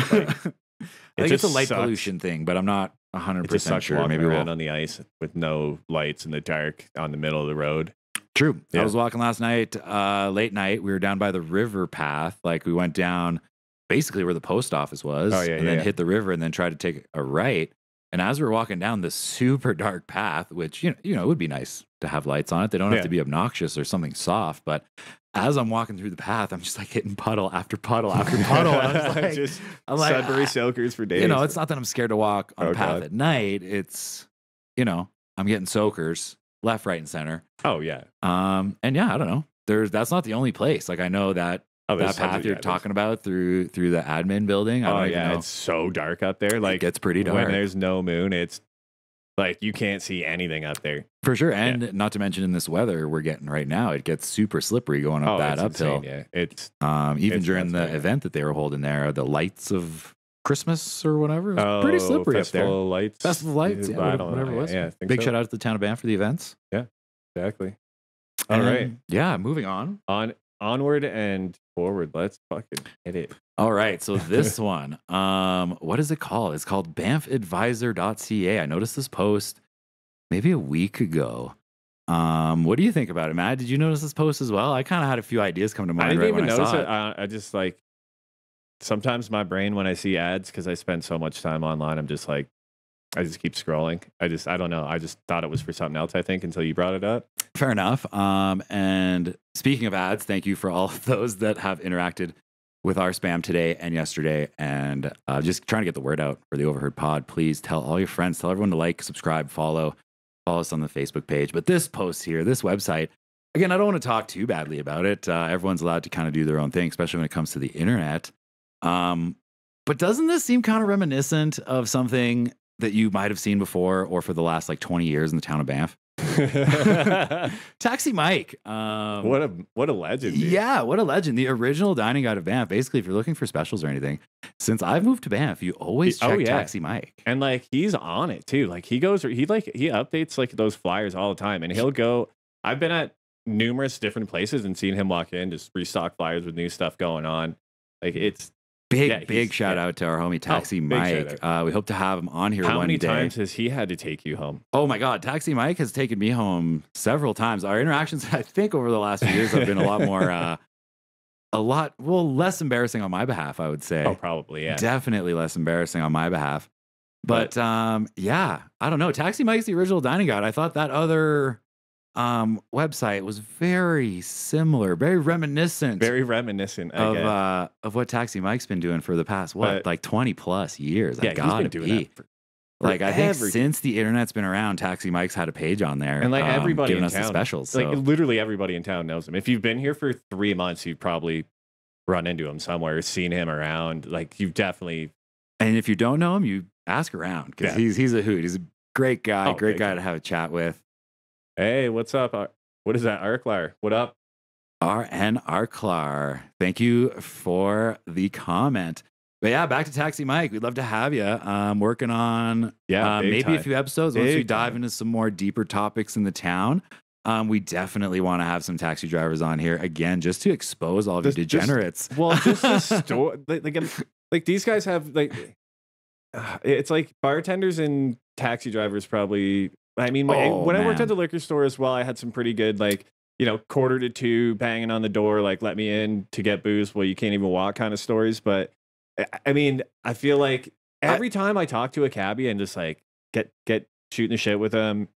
Like, I think it's a light sucks. pollution thing, but I'm not 100 percent sure. Maybe we'll on the ice with no lights in the dark on the middle of the road. True. I was walking last night, uh, late night. We were down by the river path. Like we went down basically where the post office was, Oh, yeah, and yeah, then yeah. hit the river, and then tried to take a right. And as we're walking down this super dark path, which you know, you know, it would be nice to have lights on it. They don't have Yeah. to be obnoxious or something soft. But as I'm walking through the path, I'm just like hitting puddle after puddle after *laughs* puddle. And I was like, just I'm like, Sudbury "Ah." Silkers for days. you know, it's not that I'm scared to walk on Oh, a path God. at night. It's, you know, I'm getting soakers left, right, and center. oh yeah. Um, and yeah, I don't know. There's that's not the only place. Like I know that Oh, that path you're yeah, talking about through through the admin building. I Oh yeah, it's so dark up there. Like it gets pretty dark when there's no moon, it's like you can't see anything up there. for sure. And not to mention in this weather we're getting right now, it gets super slippery going up oh, that uphill. insane. Yeah, it's Um, even It's during the yeah. event that they were holding there, the lights of Christmas or whatever, it was pretty oh, slippery up there. Festival Lights. Festival lights, yeah, whatever, whatever it Yeah, was. Yeah, Big so. shout out to the town of Banff for the events. Yeah, exactly. All And right, then, yeah. Moving on. on onward and forward. Let's fucking hit it. All right. So this *laughs* one, um, what is it called? It's called banffadvisor.ca. I noticed this post maybe a week ago. Um, what do you think about it, Matt? Did you notice this post as well? I kind of had a few ideas come to I mind didn't right even when I notice saw it. it. I, I just like sometimes my brain when I see ads because I spend so much time online. I'm just like, I just keep scrolling. I just I don't know. I just thought it was for something else. I think until you brought it up. Fair enough. Um, and speaking of ads, thank you for all of those that have interacted with our spam today and yesterday. And uh, just trying to get the word out for the Overheard Pod. Please tell all your friends, tell everyone to like, subscribe, follow, follow us on the Facebook page. But this post here, this website, again, I don't want to talk too badly about it. Uh, everyone's allowed to kind of do their own thing, especially when it comes to the internet. Um, but doesn't this seem kind of reminiscent of something that you might have seen before or for the last like 20 years in the town of Banff? *laughs* *laughs* Taxi Mike. Um, what a what a legend. dude. yeah, what a legend. The original dining guide of Banff. Basically, if you're looking for specials or anything, since I've moved to Banff, you always Oh, check yeah. Taxi Mike. And like he's on it too. Like he goes he like he updates like those flyers all the time. And he'll go I've been at numerous different places and seen him walk in, just restock flyers with new stuff going on. Like it's Big, Yeah, big shout yeah. out to our homie Taxi big Mike. Uh, we hope to have him on here how one many day. times has he had to take you home? Oh my God, Taxi Mike has taken me home several times. Our interactions, *laughs* I think, over the last few years have been a lot more, *laughs* uh, a lot, well, less embarrassing on my behalf, I would say. Oh, probably, yeah. Definitely less embarrassing on my behalf. But um, yeah, I don't know. Taxi Mike's the original dining guide. I thought that other um, website was very similar, very reminiscent Very reminiscent. Of uh, of what Taxi Mike's been doing for the past what, But- like twenty plus years. yeah, I he's gotta been doing be. that for Like I think since the internet's been around, Taxi Mike's had a page on there, And, like, um, everybody giving in us the town, specials. So. like literally everybody in town knows him. If you've been here for three months, you've probably run into him somewhere, seen him around. Like you've definitely And if you don't know him, you ask around because Yeah. he's he's a hoot. He's a great guy, Oh, great guy to have a chat with. Hey, what's up? What is that? Arklar. What up? RN Arklar. Thank you for the comment. But yeah, back to Taxi Mike. We'd love to have you. Um, working on Yeah, uh, maybe a few episodes once we dive time. into some more deeper topics in the town. Um, we definitely want to have some taxi drivers on here again, just to expose all of you Just- just- degenerates. Well, just the *laughs* store, like, like, like these guys have like, uh, *sighs* it's like bartenders and taxi drivers probably. I mean, when, Oh, when I worked at the liquor store as well, I had some pretty good like, you know, quarter to two banging on the door, like let me in to get booze. Well, you can't even walk kind of stories. But eh, I- I mean, I feel like every time I talk to a cabbie and just like get get shooting the shit with them.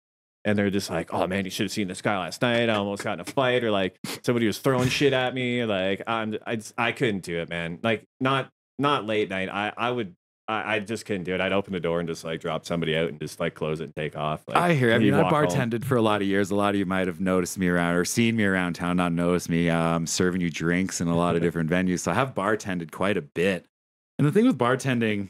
And they're just like, "Oh man, you should have seen this guy last night. I almost got in a fight, or like somebody was throwing shit at me. Like I'm, I, just- I couldn't do it, man. Like not, not late night. I, I would, I, I just couldn't do it. I'd open the door and just like drop somebody out and just like close it and take off. Like, I hear. I mean, I walk home. bartended for a lot of years. A lot of you might have noticed me around or seen me around town, not noticed me um, serving you drinks in a lot of *laughs* different venues. So I have bartended quite a bit. And the thing with bartending,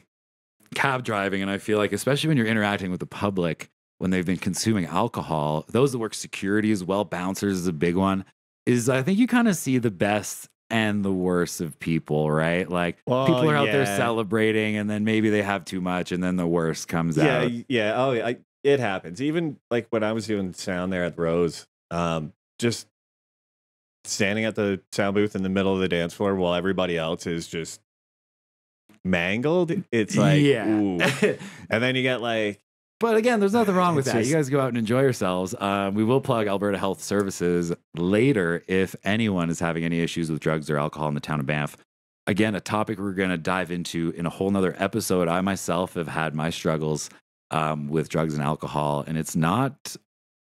cab driving, and I feel like, especially when you're interacting with the public, when they've been consuming alcohol, those that work security as well, bouncers is a big one, is I think you kind of see the best and the worst of people, right? Like Well, people are out there celebrating and then maybe they have too much and then the worst comes yeah, out. y- yeah. Oh, yeah, I, it happens. Even like when I was doing sound there at Rose, um, just standing at the sound booth in the middle of the dance floor while everybody else is just mangled. It's like, yeah. ooh. *laughs* and then you get like, But again, there's nothing wrong with It's that. just- you guys go out and enjoy yourselves. Um, we will plug Alberta Health Services later if anyone is having any issues with drugs or alcohol in the town of Banff. Again, a topic we're going to dive into in a whole nother episode. I myself have had my struggles um, with drugs and alcohol, and it's not.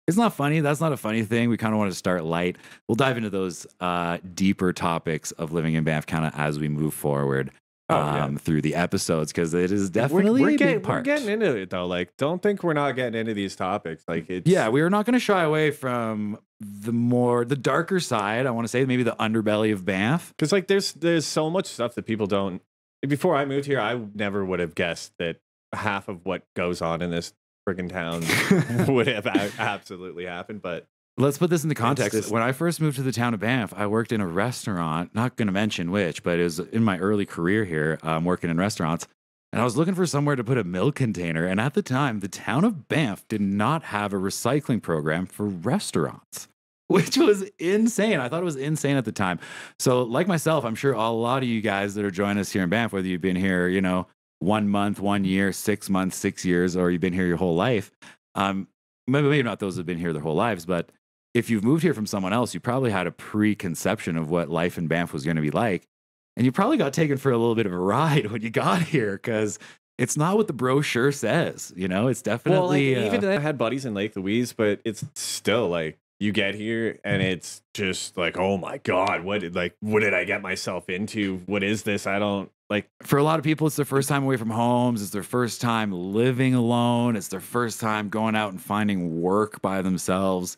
It's not funny. That's not a funny thing. We kind of want to start light. We'll dive into those uh, deeper topics of living in Banff kind of as we move forward Oh, yeah. um, through the episodes because it is definitely we're, we're, a getting, big part. we're getting into it though. Like, don't think we're not getting into these topics. Like, it's Yeah, we are not going to shy away from the more the darker side. I want to say maybe the underbelly of Banff. because like there's there's so much stuff that people don't. Before I moved here, I never would have guessed that half of what goes on in this friggin' town *laughs* would have absolutely happened. But Let's put this into context. when I first moved to the town of Banff, I worked in a restaurant. Not going to mention which, but it was in my early career here, um, working in restaurants. And I was looking for somewhere to put a milk container. And at the time, the town of Banff did not have a recycling program for restaurants, *laughs* which was insane. I thought it was insane at the time. So, like myself, I'm sure a lot of you guys that are joining us here in Banff, whether you've been here, you know, one month, one year, six months, six years, or you've been here your whole life, um, maybe, maybe not those who've been here their whole lives, but if you've moved here from someone else, you probably had a preconception of what life in Banff was going to be like. And you probably got taken for a little bit of a ride *laughs* when you got here because it's not what the brochure says. You know, it's definitely. well, like, uh, even I had buddies in Lake Louise, but it's still like you get here and it's just like, oh my god, what did like what did I get myself into? What is this? I don't like. for a lot of people, it's their first time away from homes. It's their first time living alone. It's their first time going out and finding work by themselves,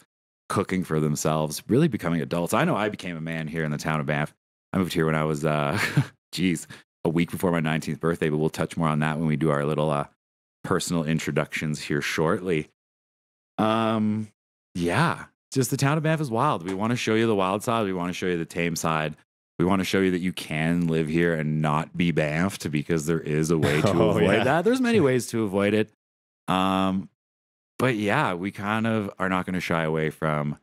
cooking for themselves, really becoming adults. I know I became a man here in the town of Banff. I moved here when I was, uh, *laughs* geez, a week before my 19th birthday, but we'll touch more on that when we do our little uh, personal introductions here shortly. Um, yeah, just the town of Banff is wild. We want to show you the wild side. We want to show you the tame side. We want to show you that you can live here and not be Banffed because there is a way to *laughs* Oh, avoid yeah. that. There's many ways to avoid it. Um, but yeah, we kind of are not going to shy away from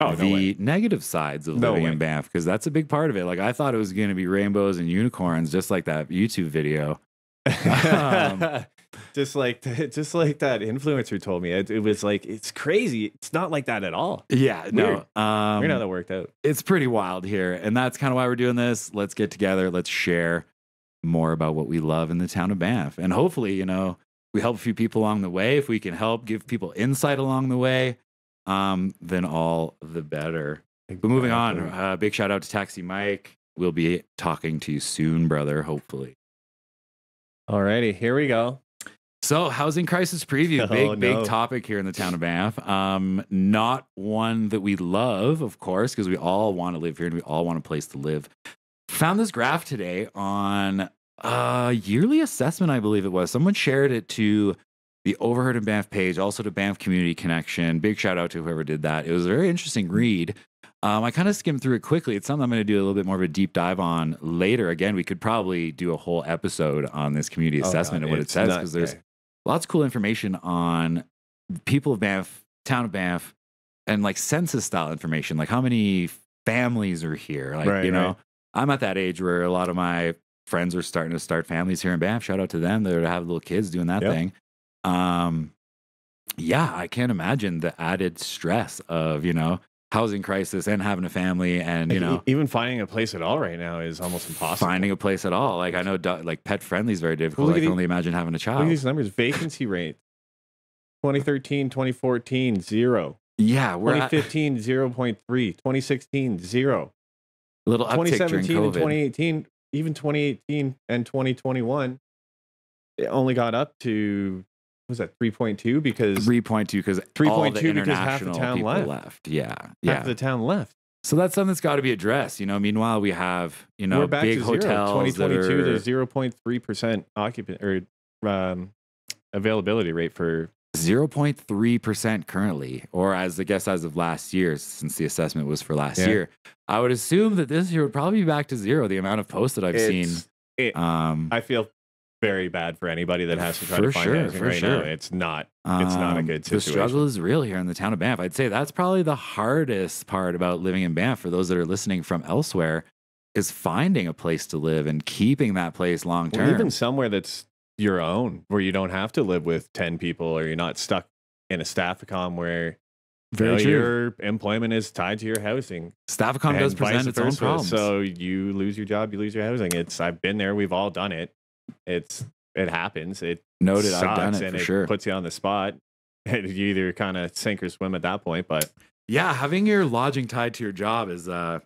Oh, the way. negative sides of No living way. in Banff because that's a big part of it. Like I thought it was going to be rainbows and unicorns, just like that YouTube video. Um, *laughs* just like just like that influencer told me, it, it was like it's crazy. It's not like that at all. Yeah, no, Weird. um, Weird how that worked out. it's pretty wild here. And that's kind of why we're doing this. Let's get together. Let's share more about what we love in the town of Banff. And hopefully, you know, we help a few people along the way. If we can help give people insight along the way, um, then all the better. But moving on, uh, big shout out to Taxi Mike. We'll be talking to you soon, brother, hopefully. Alrighty, here we go. So, housing crisis preview, big, *laughs* Oh, big topic here in the town of Banff. Um, not one that we love, of course, because we all want to live here and we all want a place to live. found this graph today on a yearly assessment, I believe it was. Someone shared it to the Overheard in Banff page, also to Banff Community Connection. Big shout out to whoever did that. It was a very interesting read. Um, I kind of skimmed through it quickly. It's something I'm going to do a little bit more of a deep dive on later. Again, we could probably do a whole episode on this community Oh, assessment God, and what it says because there's yeah. lots of cool information on people of Banff, town of Banff, and like census style information, like how many families are here. Like, Right, you know, right. I'm at that age where a lot of my friends are starting to start families here in Banff. Shout out to them. They're to have little kids doing that Yep. thing. Um, yeah, I can't imagine the added stress of, you know, housing crisis and having a family and, you Like, know, even finding a place at all right now is almost impossible. finding a place at all. Like I know like pet friendly is very difficult. look I can only imagine having a Look at child. these numbers. Vacancy rate 2013, 2014, zero. Yeah, we're at 2015, 0.3. 2016, zero. a little uptick during 2017 and 2018, even 2018 and 2021, it only got up to, what was that 3.2? Because 3.2 because 3.2 the because half the town left. left. Yeah. Yeah. of the town left. so that's something that's got to be addressed. You know, meanwhile, we have, you know, We're back big to zero. hotels that 2022, are there's 0.3% occupant or um, availability rate for 0.3% currently, or as I guess as of last year, since the assessment was for last Yeah. year. I would assume that this year would probably be back to zero, the amount of posts that I've seen. It- Um, I feel very bad for anybody that has to try to find sure, for right now. sure. It's not. it's not a um, good The situation. struggle is real here in the town of Banff. I'd say that's probably the hardest part about living in Banff for those that are listening from elsewhere is finding a place to live and keeping that place long Well, term. even somewhere that's your own, where you don't have to live with ten people, or you're not stuck in a staff accom where you know, your employment is tied to your housing. Staffcom does present its own problems. So you lose your job, you lose your housing. It's I've been there. We've all done it. It's it happens. It Noted, sucks, I've done it and for it sure. puts you on the spot. *laughs* And you either kind of sink or swim at that point. But Yeah, having your lodging tied to your job is uh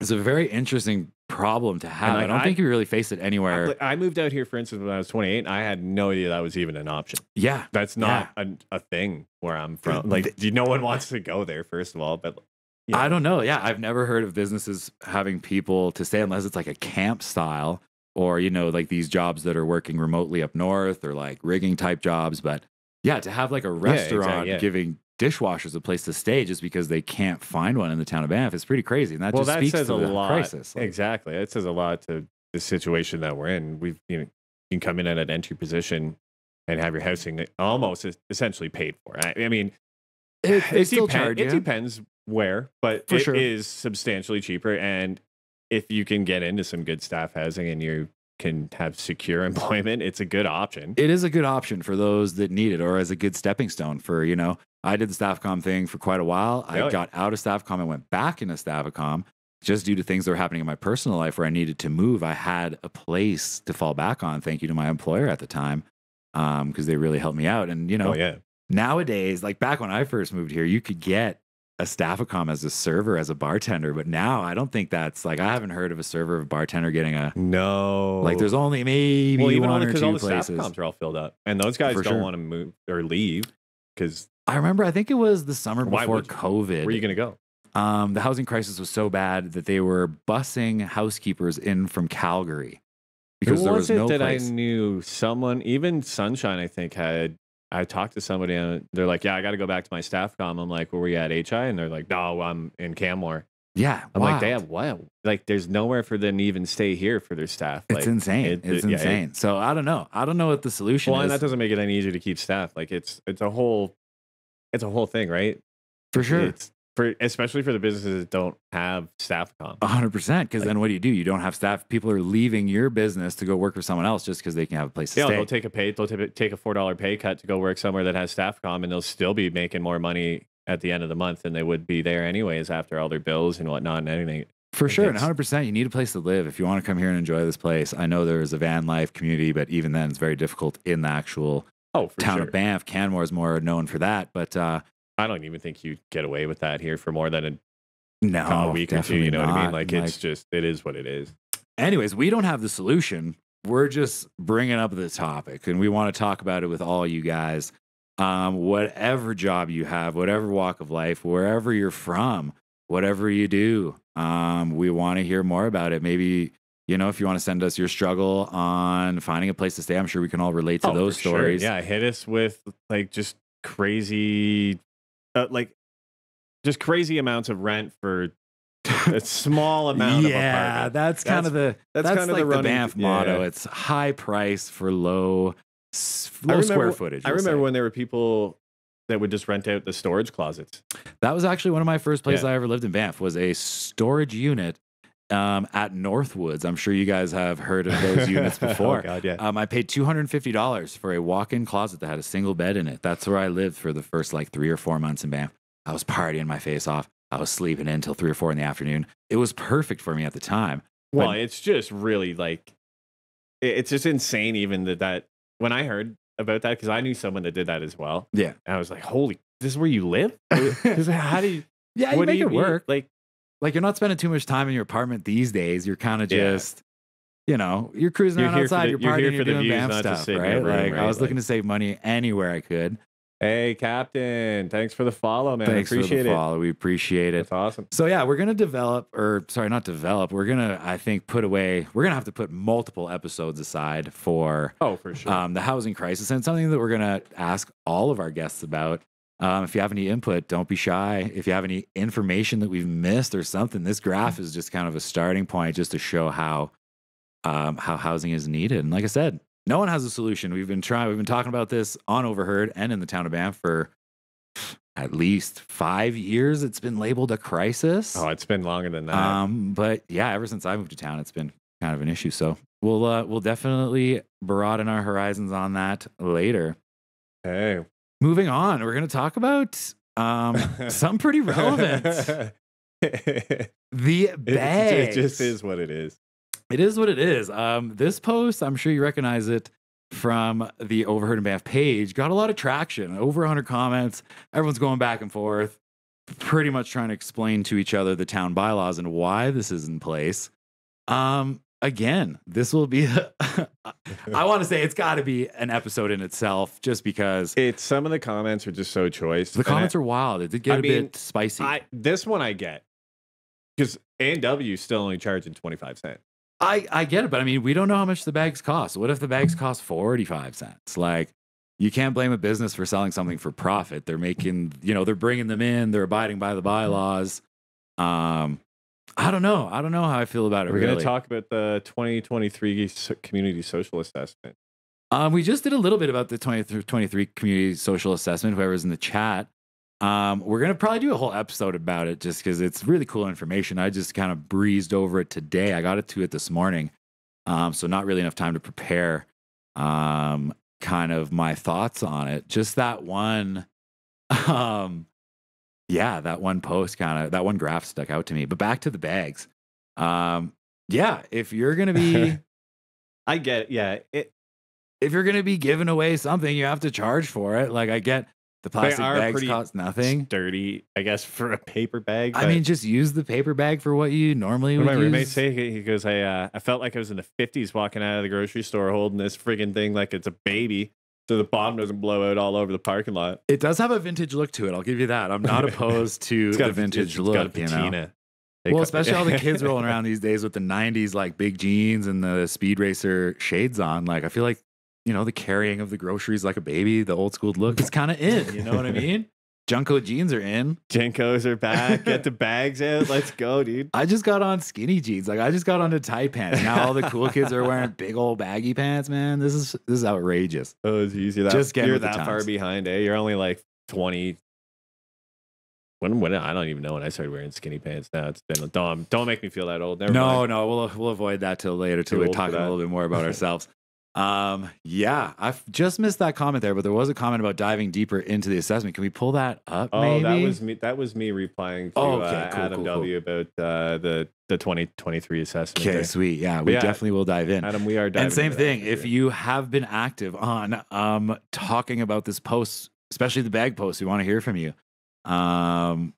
is a very interesting problem to have. like, I don't I- think you really face it anywhere. I moved out here, for instance, when I was 28. And I had no idea that was even an option. yeah, That's not a, a thing where I'm from. Like, the- no one wants to go there, first of all. But Yeah. I don't know. Yeah, I've never heard of businesses having people to stay unless it's like a camp style or you know like these jobs that are working remotely up north or like rigging type jobs. But yeah, to have like a exactly, restaurant yeah. giving dishwashers a place to stay just because they can't find one in the town of Banff It's pretty crazy, and that well, just that speaks says to a the lot. crisis. Like, Exactly. It says a lot to the situation that we're in. We've you know you can come in at an entry position and have your housing almost essentially paid for. I, I mean, it, *sighs* it, still depend- charge it depends where, but For it sure. is substantially cheaper. And if you can get into some good staff housing and you can have secure *laughs* employment, it's a good option. it is a good option for those that need it or as a good stepping stone for you know i did the staffcom thing for quite a while. I got out of staffcom and went back into staffcom just due to things that were happening in my personal life where i needed to move. I had a place to fall back on thank you to my employer at the time um, because they really helped me out. And you oh, know oh yeah, nowadays like back when i first moved here you could get a staffcom as a server as a bartender but now i don't think that's like i haven't heard of a server or bartender getting a no, like there's only maybe well even one only or because two all the staff places. are all filled up, and those guys For don't sure. want to move or leave because I remember, I think it was the summer Why before would you? COVID. where are you going to go? um, the housing crisis was so bad that they were busing housekeepers in from Calgary because Who there was, was it no that place. I knew? Someone, even Sunshine, I think had. I talked to somebody and they're like, "Yeah, I got to go back to my staff com." I'm like, "Where were you at HI?" And they're like, "No, I'm in Canmore." yeah, I'm like, "They have what? Like, there's nowhere for them to even stay here for their staff." It's insane. it- it's it- yeah, it- insane. so I don't know. I don't know what the solution well, and that doesn't make it any easier to keep staff. Like, it's it's a whole, it's a whole thing, right? for sure. It's for especially for the businesses that don't have staff com. A hundred percent. Because Like- then what do you do? You don't have staff. People are leaving your business to go work for someone else just because they can have a place to Yeah, stay. they'll take a pay. They'll take a four dollar pay cut to go work somewhere that has staff com, and they'll still be making more money at the end of the month than they would be there anyways after all their bills and whatnot and anything. For sure, and 100%, you need a place to live if you want to come here and enjoy this place. I know there's a van life community, but even then, it's very difficult in the actual Oh, for town sure. of Banff. Canmore is more known for that, but uh, I don't even think you get away with that here for more than a, no, a week or two. You know what I mean? not. Like, it's just it is what it is. anyways, we don't have the solution. We're just bringing up the topic, and we want to talk about it with all you guys. Um, whatever job you have, whatever walk of life, wherever you're from, whatever you do, um, we want to hear more about it. Maybe you know, if you want to send us your struggle on finding a place to stay, I'm sure we can all relate to Oh, those for sure. stories. Yeah, hit us with like just crazy, uh, like just crazy amounts of rent for a *laughs* small amount of yeah, that's kind of the that's that's, kind of like the the, running- Banff motto. yeah. It's high price for low, low square footage. I remember say. when there were people that would just rent out the storage closets. that was actually one of my first places Yeah. I ever lived in Banff. Was a storage unit um, at Northwoods. I'm sure you guys have heard of those *laughs* units before. oh God, yeah. Um, I paid two hundred and fifty dollars for a walk-in closet that had a single bed in it. That's where I lived for the first like three or four months in Banff. I was partying my face off. I was sleeping in until three or four in the afternoon. It was perfect for me at the time. Well, But- it's just really like it's just insane. Even that that when I heard about that, because I knew someone that did that as well, Yeah, and I was like, "Holy, this is where you live? *laughs* how do you? yeah, you what do make you it work. Like, Like you're not spending too much time in your apartment these days. You're kind of Yeah. just, you know, you're cruising You're outside. the- you're you're partying. You're for the doing views, to stuff, right? room, like I right? was looking to save money anywhere I could. hey, Captain, thanks for the follow, man. Thanks Appreciate for the it. follow. We appreciate it. That's awesome. So yeah, we're gonna develop, or sorry, not develop. We're gonna, I think, put away. We're gonna have to put multiple episodes aside for Oh, for sure. um, the housing crisis, and something that we're gonna ask all of our guests about. Um, if you have any input, don't be shy. If you have any information that we've missed or something, this graph is just kind of a starting point, just to show how um, how housing is needed. And like I said, no one has a solution. We've been trying. We've been talking about this on Overheard and in the town of Banff for at least five years. It's been labeled a crisis. oh, it's been longer than that. Um, but yeah, ever since I moved to town, it's been kind of an issue. So we'll uh, we'll definitely broaden our horizons on that later. hey, Moving on, we're going to talk about um, *laughs* some pretty relevant. *laughs* it, The bags. it just is what it is. It is what it is. Um, this post, I'm sure you recognize it from the Overheard and Banff page, got a lot of traction. Over 100 comments. Everyone's going back and forth, pretty much trying to explain to each other the town bylaws and why this is in place. Um, again, this will be. *laughs* I want to say it's got to be an episode in itself, just because It's some of the comments are just so choice. the comments are wild. It did get I a mean, bit spicy. I this one I get because A and W still only charging twenty five cents. I, I get it, but I mean, we don't know how much the bags cost. What if the bags cost 45 cents? Like, you can't blame a business for selling something for profit. They're making, you know, they're bringing them in, they're abiding by the bylaws. Um, I don't know. I don't know how I feel about it. We're really. going to talk about the twenty twenty three community social assessment. Um, we just did a little bit about the 2023 community social assessment, whoever's in the chat. Um, we're going to probably do a whole episode about it just because it's really cool information. I just kind of breezed over it today. I got it to it this morning. Um, so not really enough time to prepare um, kind of my thoughts on it. Just that one, *laughs* um, yeah, that one post kind of, that one graph stuck out to me. But back to the bags. Um, yeah, if you're going to be. *laughs* I get it. Yeah, it, if you're going to be giving away something, you have to charge for it. Like I get the plastic bags cost nothing. Dirty, I guess, for a paper bag. I mean, just use the paper bag for what you normally what would my use. roommate say he goes, I uh, I felt like I was in the fifties walking out of the grocery store holding this friggin' thing like it's a baby, so the bomb doesn't blow out all over the parking lot. It does have a vintage look to it. I'll give you that. I'm not *laughs* opposed to It's got the a- vintage it's look. got a you know? patina. They Well, especially all the *laughs* kids rolling around these days with the '90s like big jeans and the speed racer shades on. Like I feel like you know the carrying of the groceries like a baby, the old school look is kind of in. You know what I *laughs* mean? JNCO jeans are in. JNCOs are back. Get the *laughs* bags out. Let's go, dude. I just got on skinny jeans. Like I just got onto tight pants. Now all the cool kids are wearing big old baggy pants. Man, this is this is outrageous. Oh, it's easy. That, Just getting you're that far behind, eh? You're only like 20. When, when I don't even know when I started wearing skinny pants. Now it's been don't don't make me feel that old. Never no, mind. no, we'll we'll avoid that till later till Too we're talking a little bit more about *laughs* ourselves. Um, yeah, I've just missed that comment there, but there was a comment about diving deeper into the assessment. Can we pull that up? Oh, maybe? that was me. That was me replying to Oh, okay, uh, cool, Adam cool, W about uh, the the 2023 assessment. okay. there. Sweet, yeah, we yeah, definitely will dive in. Adam, we are. diving and same thing if you have been active on um talking about this post especially the bag post we want to hear from you um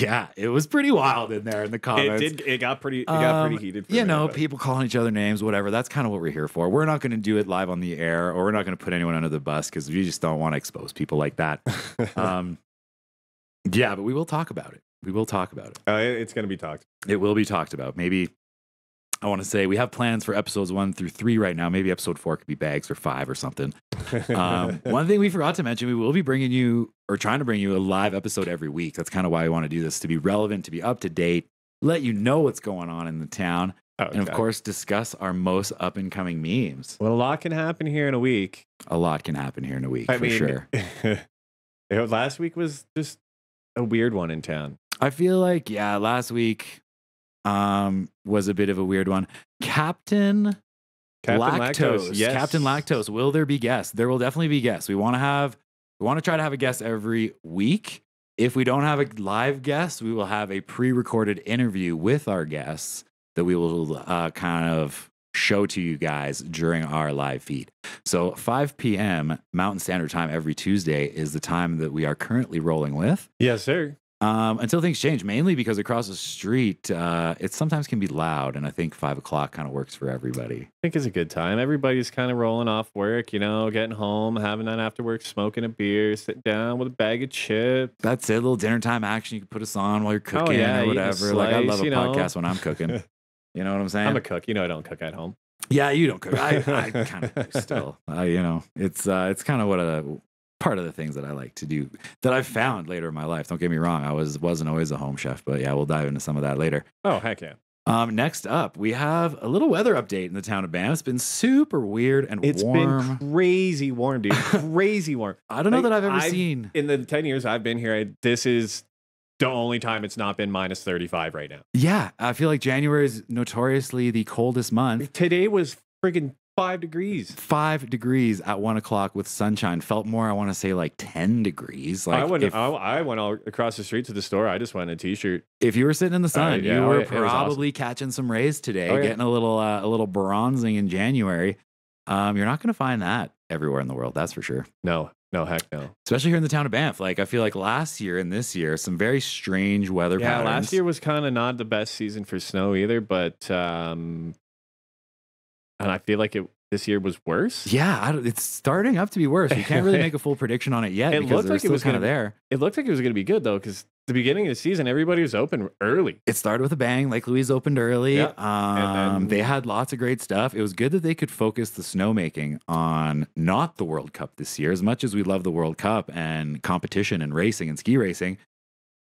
yeah it was pretty wild in there in the it comments did. It got pretty. It got Um, pretty heated. For you know people calling each other names whatever that's kind of what we're here for we're not going to do it live on the air or we're not going to put anyone under the bus because we just don't want to expose people like that *laughs* um yeah but we will talk about it We will talk about it. Uh, it- it's going to be talked. It will be talked about. Maybe I want to say we have plans for episodes one through three right now. Maybe episode four could be bags or five or something. Um, *laughs* one thing we forgot to mention, we will be bringing you or trying to bring you a live episode every week. That's kind of why we want to do this to be relevant, to be up to date, let you know what's going on in the town, Oh, and of course, discuss our most up and coming memes. well, a lot can happen here in a week. A lot can happen here in a week I for mean, sure. *laughs* last week was just a weird one in town. I feel like yeah, last week um was a bit of a weird one. Captain, Captain Lactose. yes. Captain Lactose. Will there be guests? There will definitely be guests. We want to have we want to try to have a guest every week. If we don't have a live guest, we will have a pre-recorded interview with our guests that we will uh, kind of show to you guys during our live feed. So 5 p.m. Mountain Standard Time every Tuesday is the time that we are currently rolling with. Yes, sir. Um, until things change, mainly because across the street, uh, it sometimes can be loud, and I think five o'clock kind of works for everybody. I think it's a good time. Everybody's kind of rolling off work, you know, getting home, having that after work, smoking a beer, sitting down with a bag of chips. That's it, a little dinner time action. You can put us on while you're cooking Oh, yeah, or whatever. like I love a you know. podcast when I'm cooking. *laughs* You know what I'm saying? I'm a cook. You know, I don't cook at home. yeah, you don't cook. I, I *laughs* kind of still. Uh, you know, it's uh, it's kind of what a part of the things that I like to do that I've found later in my life. Don't get me wrong, I was wasn't always a home chef, but yeah, we'll dive into some of that later. Oh, heck yeah. Um, next up, we have a little weather update in the town of Banff. It's been super weird and It's warm. been crazy warm, dude. *laughs* crazy warm. I don't know like, that I've ever I've- seen. In the 10 years I've been here, I, this is the only time it's not been minus 35 right now. Yeah, I feel like January is notoriously the coldest month. Today was friggin' five degrees. Five degrees at one o'clock with sunshine. Felt more, I want to say, like 10 degrees. Like I went. if, I, I went all across the street to the store. I just went in a t-shirt. if you were sitting in the sun, yeah, you oh, were it was awesome. probably catching some rays today, Oh, yeah. getting a little uh, a little bronzing in January. Um, you're not going to find that everywhere in the world, that's for sure. No, no, heck no. Especially here in the town of Banff. Like I feel like last year and this year, some very strange weather Yeah, patterns. last year was kind of not the best season for snow either, but um, and I feel like it this year was worse. Yeah, I don't, it's starting up to be worse. You can't really make a full prediction on it yet *laughs* It looked like it was kind of there. It looked like it was going to be good though, because the beginning of the season, everybody was open early. It started with a bang. Like Louise opened early. Yeah, Um, then- they had lots of great stuff. It was good that they could focus the snowmaking on not the World Cup this year. As much as we love the World Cup and competition and racing and ski racing,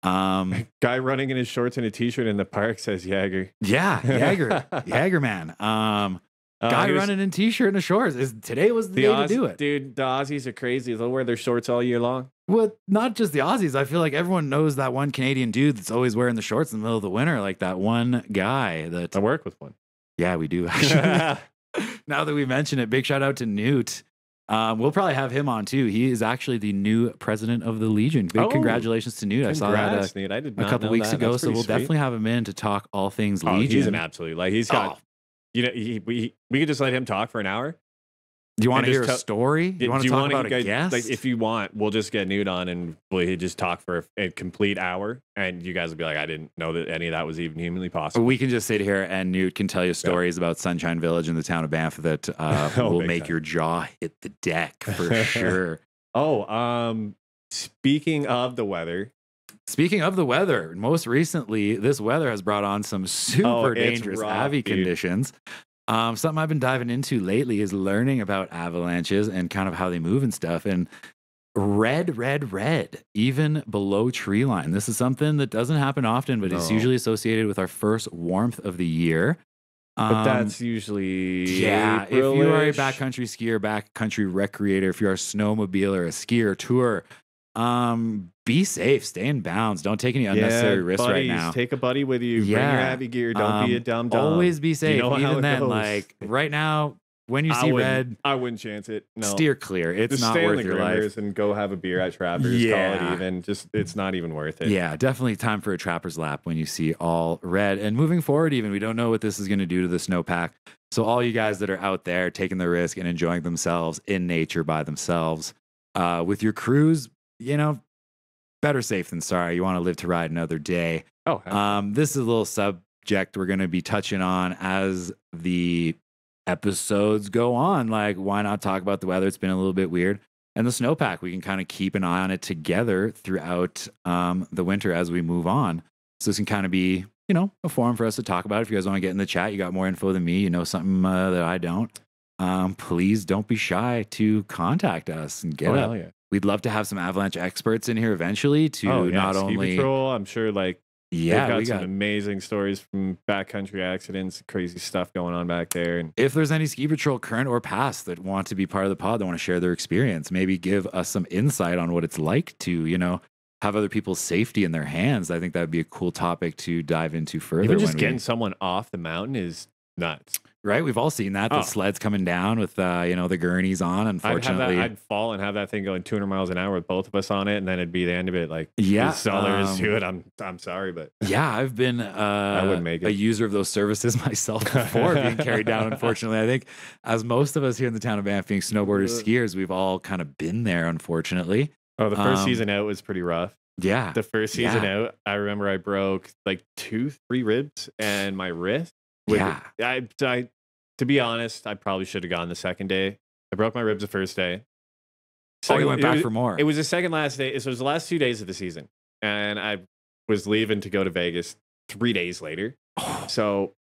um, *laughs* Guy running in his shorts and a t-shirt in the park says Jagger. yeah, Jagger, *laughs* Jagger man. Um, Uh, guy was- running in t-shirt and a shorts. Is today was the, the day Auss- to do it. dude. The Aussies are crazy. They'll wear their shorts all year long. Well, not just the Aussies. I feel like everyone knows that one Canadian dude that's always wearing the shorts in the middle of the winter, like that one guy that. I work with one. Yeah, we do *laughs* actually. *laughs* now that we mention it, big shout out to Newt. Um, we'll probably have him on too. He is actually the new president of the Legion. Big Oh, congratulations to Newt. I saw that Congrats, Nate. I did a, a couple weeks that. ago, so we'll sweet. definitely have him in to talk all things Oh, Legion. he's an absolute like he's got. Oh, You know, he, we we could just let him talk for an hour. do you want to hear a story? Do You want to talk wanna about a guest? Like, if you want, we'll just get Newt on and we'll just talk for a, a complete hour, and you guys will be like, I didn't know that any of that was even humanly possible. we can just sit here and Newt can tell you stories about Sunshine Village and the town of Banff that *laughs* uh, Oh, will make time. your jaw hit the deck for *laughs* sure. Oh, um, speaking of the weather, Speaking of the weather, most recently, this weather has brought on some super Oh, dangerous rough, avi dude. conditions. Um, something I've been diving into lately is learning about avalanches and kind of how they move and stuff. And red, red, red, even below tree line. This is something that doesn't happen often, but it's usually associated with our first warmth of the year. but Um, that's usually yeah, if you are a April-ish. backcountry skier, backcountry recreator, if you're a snowmobile or a skier tour, um, be safe, stay in bounds, don't take any unnecessary yeah, risks right now. Take a buddy with you. Bring your avi gear. Don't be a Um, dumb dumb. Always be safe. know how Even then, goes. like right now, when you I see red, I wouldn't chance it. No. steer clear. It's just not stay worth the your life. And go have a beer at Trappers. Call Yeah. it even. Just it's not even worth it. Yeah, definitely time for a trapper's lap when you see all red. And moving forward, even we don't know what this is going to do to the snowpack. So all you guys that are out there taking the risk and enjoying themselves in nature by themselves, uh, with your crews, you know, better safe than sorry. You want to live to ride another day. Oh. Um, this is a little subject we're going to be touching on as the episodes go on. Like, why not talk about the weather? It's been a little bit weird. And the snowpack, we can kind of keep an eye on it together throughout um, the winter as we move on. So this can kind of be, you know, a forum for us to talk about. If you guys want to get in the chat, you got more info than me, you know something uh, that I don't. Um, please don't be shy to contact us and get oh, up. yeah. We'd love to have some avalanche experts in here eventually to oh, yeah. not Ski only patrol. I'm sure like yeah, they've got some got amazing stories from backcountry accidents, crazy stuff going on back there. And if there's any ski patrol current or past that want to be part of the pod that want to share their experience maybe give us some insight on what it's like to you know have other people's safety in their hands i think that would be a cool topic to dive into further even just when we- getting someone off the mountain is nuts. Right we've all seen that the Oh. sleds coming down with uh you know the gurneys on I'd unfortunately that. I'd fall and have that thing going 200 miles an hour with both of us on it, and then it'd be the end of it. Like, yeah this is all there is um, to it. I'm I'm sorry, but yeah i've been uh wouldn't make a user of those services *laughs* myself before being carried down *laughs* unfortunately i think as most of us here in the town of banff being snowboarders skiers we've all kind of been there unfortunately oh, the first Um, season out was pretty rough. yeah The first season Yeah. out, I remember I broke like two, three ribs and my wrist. Yeah. I, I, to be honest, I probably should have gone the second day. I broke my ribs the first day. oh you went back was- for more It was the second last day. So it was the last two days of the season. And I was leaving to go to Vegas three days later. Oh. So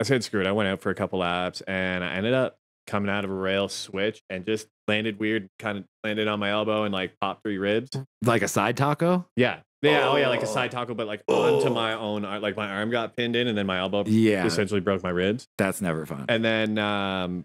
I said, screw it. I went out for a couple laps and I ended up coming out of a rail switch and just landed weird, kind of landed on my elbow and like popped three ribs. like a side taco Yeah. Yeah. Oh, yeah. Like a Oh. side taco, but like onto Oh. my own, ar- like my arm got pinned in and then my elbow yeah essentially broke my ribs. that's never fun And then, um,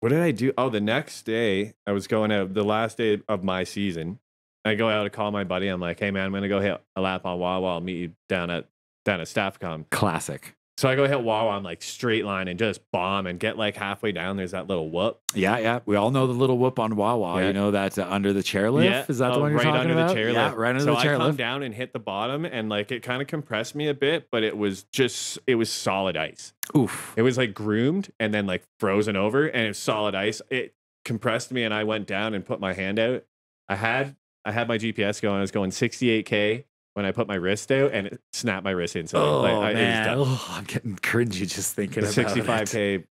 what did I do? Oh, the next day I was going out, the last day of my season. I go out to call my buddy. I'm like, hey man, I'm gonna go hit a lap on Wawa. I'll meet you down at down at Staffcom. classic So I go hit Wawa. I'm like straight line and just bomb and get like halfway down. There's that little whoop. Yeah, yeah. We all know the little whoop on Wawa. Yeah. You know that uh, under the chairlift. Yeah. Is that the one you're right talking under about? the chairlift. Yeah, right under so the chairlift. So I come down and hit the bottom, and like it kind of compressed me a bit, but it was just it was solid ice. Oof. It was like groomed and then like frozen over, and it was solid ice. It compressed me, and I went down and put my hand out. I had I had my GPS going. I was going 68k when I put my wrist out, and it snapped my wrist instantly. Oh Like, I, man, oh, I'm getting cringy just thinking The about it. 65k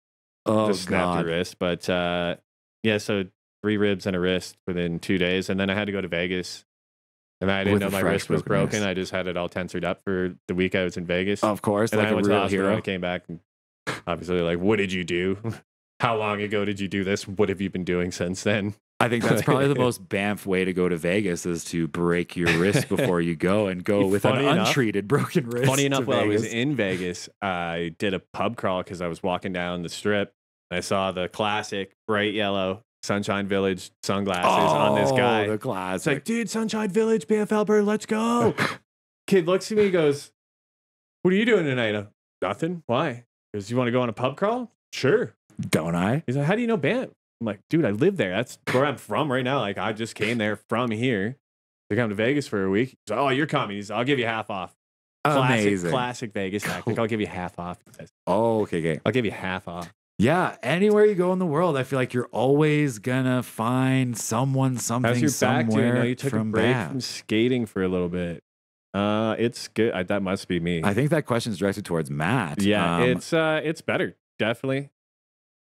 Oh just snapped god. the wrist. But uh, yeah, so three ribs and a wrist within two days, and then I had to go to Vegas. And I didn't With know my wrist was broken wrist. I just had it all tensored up for the week I was in Vegas. Of course, and like then I a went to real hospital hero. I came back and obviously like, what did you do? *laughs* How long ago did you do this? What have you been doing since then? I think that's probably the *laughs* most bamf way to go to Vegas is to break your wrist *laughs* before you go and go with Funny an enough- untreated broken wrist. Funny enough, to while I was in *laughs* Vegas, I did a pub crawl because I was walking down the strip and I saw the classic bright yellow Sunshine Village sunglasses on this Oh, guy. The It's classic. like, dude, Sunshine Village, BFL Bird, let's go. Kid looks at me, goes, What are you doing tonight? I'm, Nothing. Why? Because you want to go on a pub crawl? Sure. Don't I? He's like, How do you know Banff? I'm like, dude, I live there. That's where I'm from right now. Like, I just came there from here to come to Vegas for a week. Like, oh, you're coming. He's, I'll give you half off. Classic, Amazing. classic Vegas tactic. I'll give you half off. Oh, okay, okay. I'll give you half off. Yeah, anywhere you go in the world, I feel like you're always gonna find someone, something, How's your back doing? somewhere No, you took a from break Banff. from skating for a little bit. Uh, it's good. I, that must be me. I think that question is directed towards Matt. Yeah, Um, it's uh it's better. Definitely.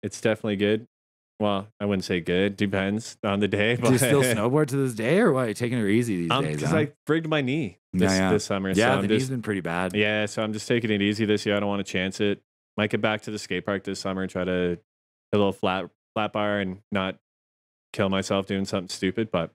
It's definitely good. Well, I wouldn't say good. Depends on the day. But *laughs* do you still snowboard to this day, or what? You're taking it easy these Um, days? because huh? I frigged my knee this, yeah. this summer. yeah, so the I'm knee's just, been pretty bad. yeah, so I'm just taking it easy this year. I don't want to chance it. Might get back to the skate park this summer, and try to hit a little flat flat bar and not kill myself doing something stupid. But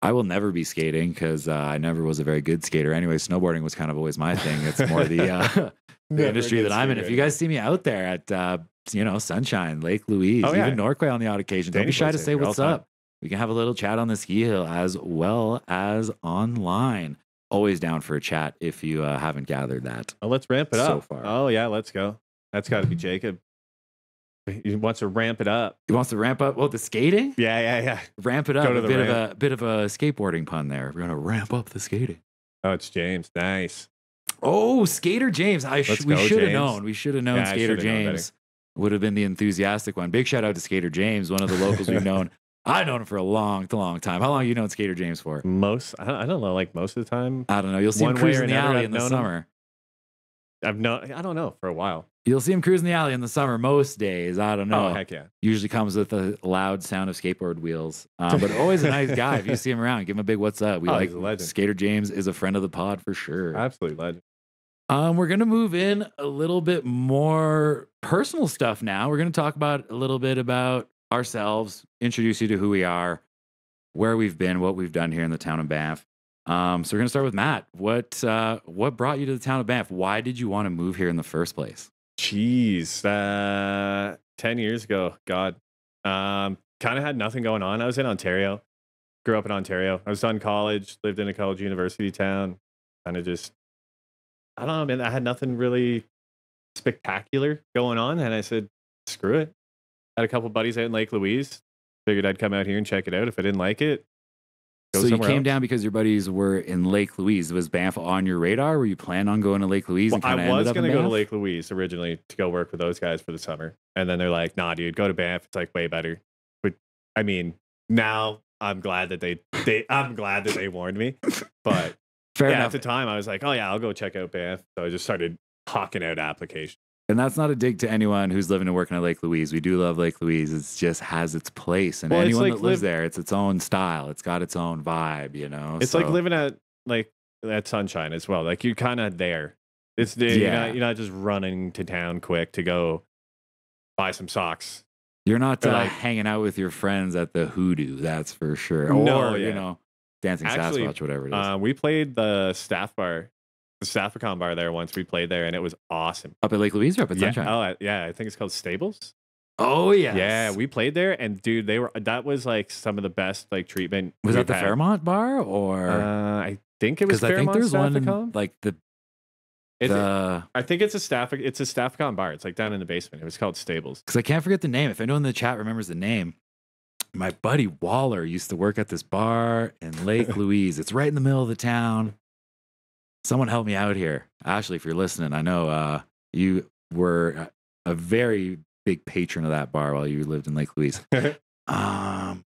I will never be skating because uh, I never was a very good skater. Anyway, snowboarding was kind of always my thing. It's more the uh, *laughs* the industry that I'm in. If you guys see me out there at uh, you know Sunshine, Lake Louise, Oh, yeah. even Norquay on the odd occasion, don't be shy to say what's the time. up. We can have a little chat on the ski hill as well as online. Always down for a chat if you uh, haven't gathered that. oh, let's ramp it So up. far. Oh yeah, let's go. That's got to be Jacob. He wants to ramp it up. He wants to ramp up. Well, the skating, Yeah, yeah, yeah. ramp it up. Go a bit of a bit of a skateboarding pun there. We're gonna ramp up the skating. Oh, it's James. Nice. Oh, Skater James. I sh- Let's we should have known. We should have known Yeah, Skater shoulda known. James would have been the enthusiastic one. Big shout out to Skater James, one of the locals we've known. *laughs* *laughs* I've known him for a long, long time. How long have you known Skater James for? Most I don't, know. Like most of the time, I don't know. You'll see him One way or cruising the alley I've in the known him. summer. I've no. I don't know for a while. You'll see him cruising the alley in the summer most days. I don't know. Oh heck yeah. Usually comes with a loud sound of skateboard wheels. Um, but *laughs* always a nice guy. If you see him around, give him a big what's up. We Oh, like he's a legend. Skater James is a friend of the pod for sure. Absolute legend. Um, we're gonna move in a little bit more personal stuff now. We're gonna talk about a little bit about ourselves, introduce you to who we are, where we've been, what we've done here in the town of Banff. Um, so we're gonna start with Matt. What uh, what brought you to the town of Banff? Why did you want to move here in the first place? Jeez, uh, ten years ago, God, um, kind of had nothing going on. I was in Ontario, grew up in Ontario. I was done college, lived in a college university town. Kind of just, I don't know, man. I had nothing really spectacular going on, and I said, screw it. Had a couple buddies out in Lake Louise. Figured I'd come out here and check it out. If I didn't like it, go so you came else. down because your buddies were in Lake Louise. Was Banff on your radar? Were you planning on going to Lake Louise? Well, and I was going to go to Lake Louise originally to go work with those guys for the summer. And then they're like, nah, dude, go to Banff. It's like way better. But I mean, now I'm glad that they, they I'm glad that they warned me. But Fair yeah, enough. at the time I was like, oh yeah, I'll go check out Banff. So I just started hawking out applications. And that's not a dig to anyone who's living and working at Lake Louise. We do love Lake Louise. It just has its place. And Well, anyone like that lives live- there, it's its own style. It's got its own vibe, you know? It's like living at like at Sunshine as well. Like you're kind of there. It's the, you're, not, you're not just running to town quick to go buy some socks. You're not uh, like- hanging out with your friends at the hoodoo, that's for sure. No, or, you yeah. know, dancing Actually, Sasquatch, whatever it is. Uh, we played the staff bar, the Staffricon bar there once. We played there and it was awesome. up at Lake Louise or up at yeah. Sunshine? Oh, I- yeah. I think it's called Stables. Oh, yeah, Yeah, we played there, and dude, they were that was like some of the best like treatment. Was that the had. Fairmont bar or? Uh, I think it was Because I think Fairmont there's one in, like the, It's- the I think it's a staff. It's a Staffcon bar. It's like down in the basement. It was called Stables. because I can't forget the name. If anyone in the chat remembers the name, my buddy Waller used to work at this bar in Lake *laughs* Louise. It's right in the middle of the town. Someone help me out here. Ashley, if you're listening, I know uh, you were a very big patron of that bar while you lived in Lake Louise. *laughs* um,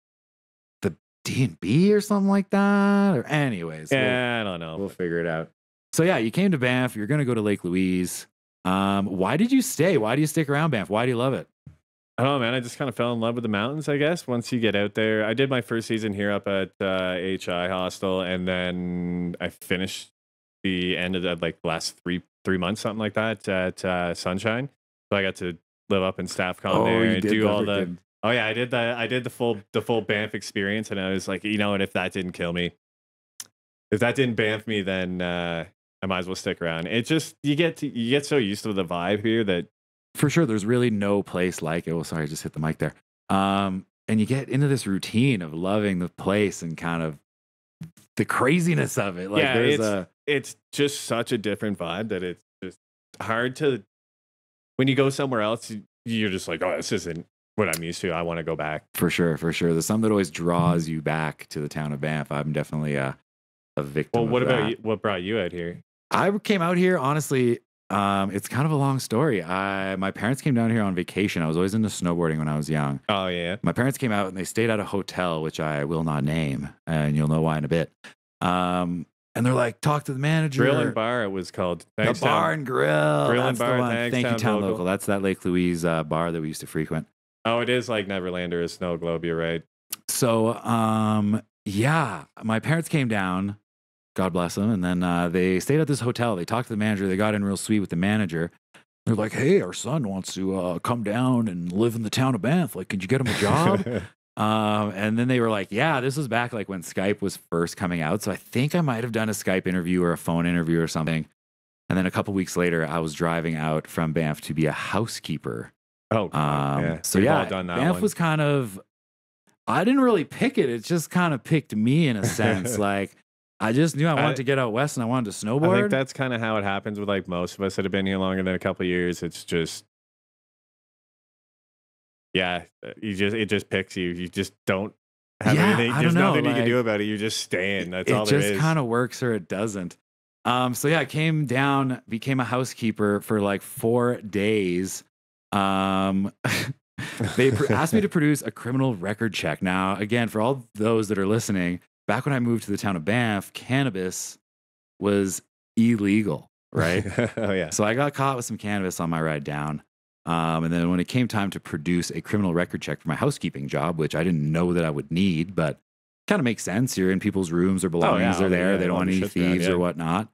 the D and B or something like that. Or anyways, we'll- I don't know. we'll figure it out. So yeah, you came to Banff. You're going to go to Lake Louise. Um, why did you stay? Why do you stick around Banff? Why do you love it? I don't know, man. I just kind of fell in love with the mountains, I guess. Once you get out there, I did my first season here up at uh, HI Hostel, and then I finished the end of the like last three three months, something like that, at uh, Sunshine. So I got to live up in Staffcon there and do all the. Oh yeah, I did the I did the full the full Banff experience, and I was like, you know what? If that didn't kill me, if that didn't Banff me, then uh, I might as well stick around. It just you get to, you get so used to the vibe here that for sure. There's really no place like it. Oh, sorry, I just hit the mic there. Um, and you get into this routine of loving the place and kind of the craziness of it. Like Yeah, there's it's- a it's just such a different vibe that it's just hard to when you go somewhere else you- you're just like oh this isn't what i'm used to i want to go back for sure, for sure. There's something that always draws you back to the town of Banff. I'm definitely a a victim. well what about you what brought you out here I came out here honestly. Um, it's kind of a long story. I my parents came down here on vacation. I was always into snowboarding when I was young. oh yeah My parents came out and they stayed at a hotel, which I will not name, and you'll know why in a bit. Um, and they're like, talk to the manager. grill and bar it was called the Thanks, Tom. bar and grill. Grill and That's the bar, one. thanks, Thank you, Town local. That's that Lake Louise uh, bar that we used to frequent. oh it is like Neverlander, a snow globe you're right So, um, yeah, my parents came down. God bless them. And then uh, they stayed at this hotel. They talked to the manager. They got in real sweet with the manager. They're like, "Hey, our son wants to uh, come down and live in the town of Banff. Like, could you get him a job?" *laughs* Um, and then they were like, yeah, this was back like when Skype was first coming out. So I think I might have done a Skype interview or a phone interview or something. And then a couple weeks later, I was driving out from Banff to be a housekeeper. oh Um, yeah So We've yeah, all done that Banff one. was kind of, I didn't really pick it. It just kind of picked me in a *laughs* sense. like I just knew I wanted I- to get out west and I wanted to snowboard. I think that's kind of how it happens with like most of us that have been here longer than a couple of years. It's just, yeah, uh, you just it just picks you. You just don't have Yeah, anything. I There's don't know, nothing you can do about it. You just staying. That's it all there just kind of works or it doesn't. Um, so yeah, I came down, became a housekeeper for like four days. Um, *laughs* they pr- asked me to *laughs* produce a criminal record check. Now, again, for all those that are listening, back when I moved to the town of Banff, cannabis was illegal, right? *laughs* oh yeah. So I got caught with some cannabis on my ride down. Um, and then when it came time to produce a criminal record check for my housekeeping job, which I didn't know that I would need, but kind of makes sense. You're in people's rooms or belongings, Oh, yeah, they're there. yeah, they don't want any around, thieves yeah. or whatnot.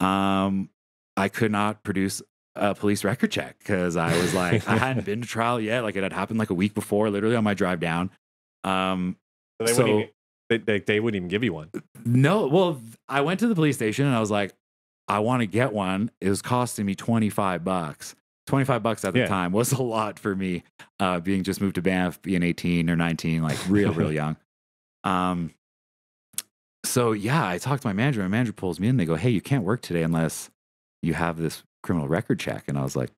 Um, I could not produce a police record check because I was like, I *laughs* hadn't been to trial yet. Like it had happened like a week before, literally on my drive down. Um, So they, So- they, they, they wouldn't even give you one. no, well, I went to the police station and I was like, I want to get one. It was costing me 25 bucks. 25 bucks at the Yeah. time was a lot for me, uh, being just moved to Banff, being 18 or 19, like real, real *laughs* young. Um, so yeah, I talked to my manager. My manager pulls me in. They go, "Hey, you can't work today unless you have this criminal record check." And I was like,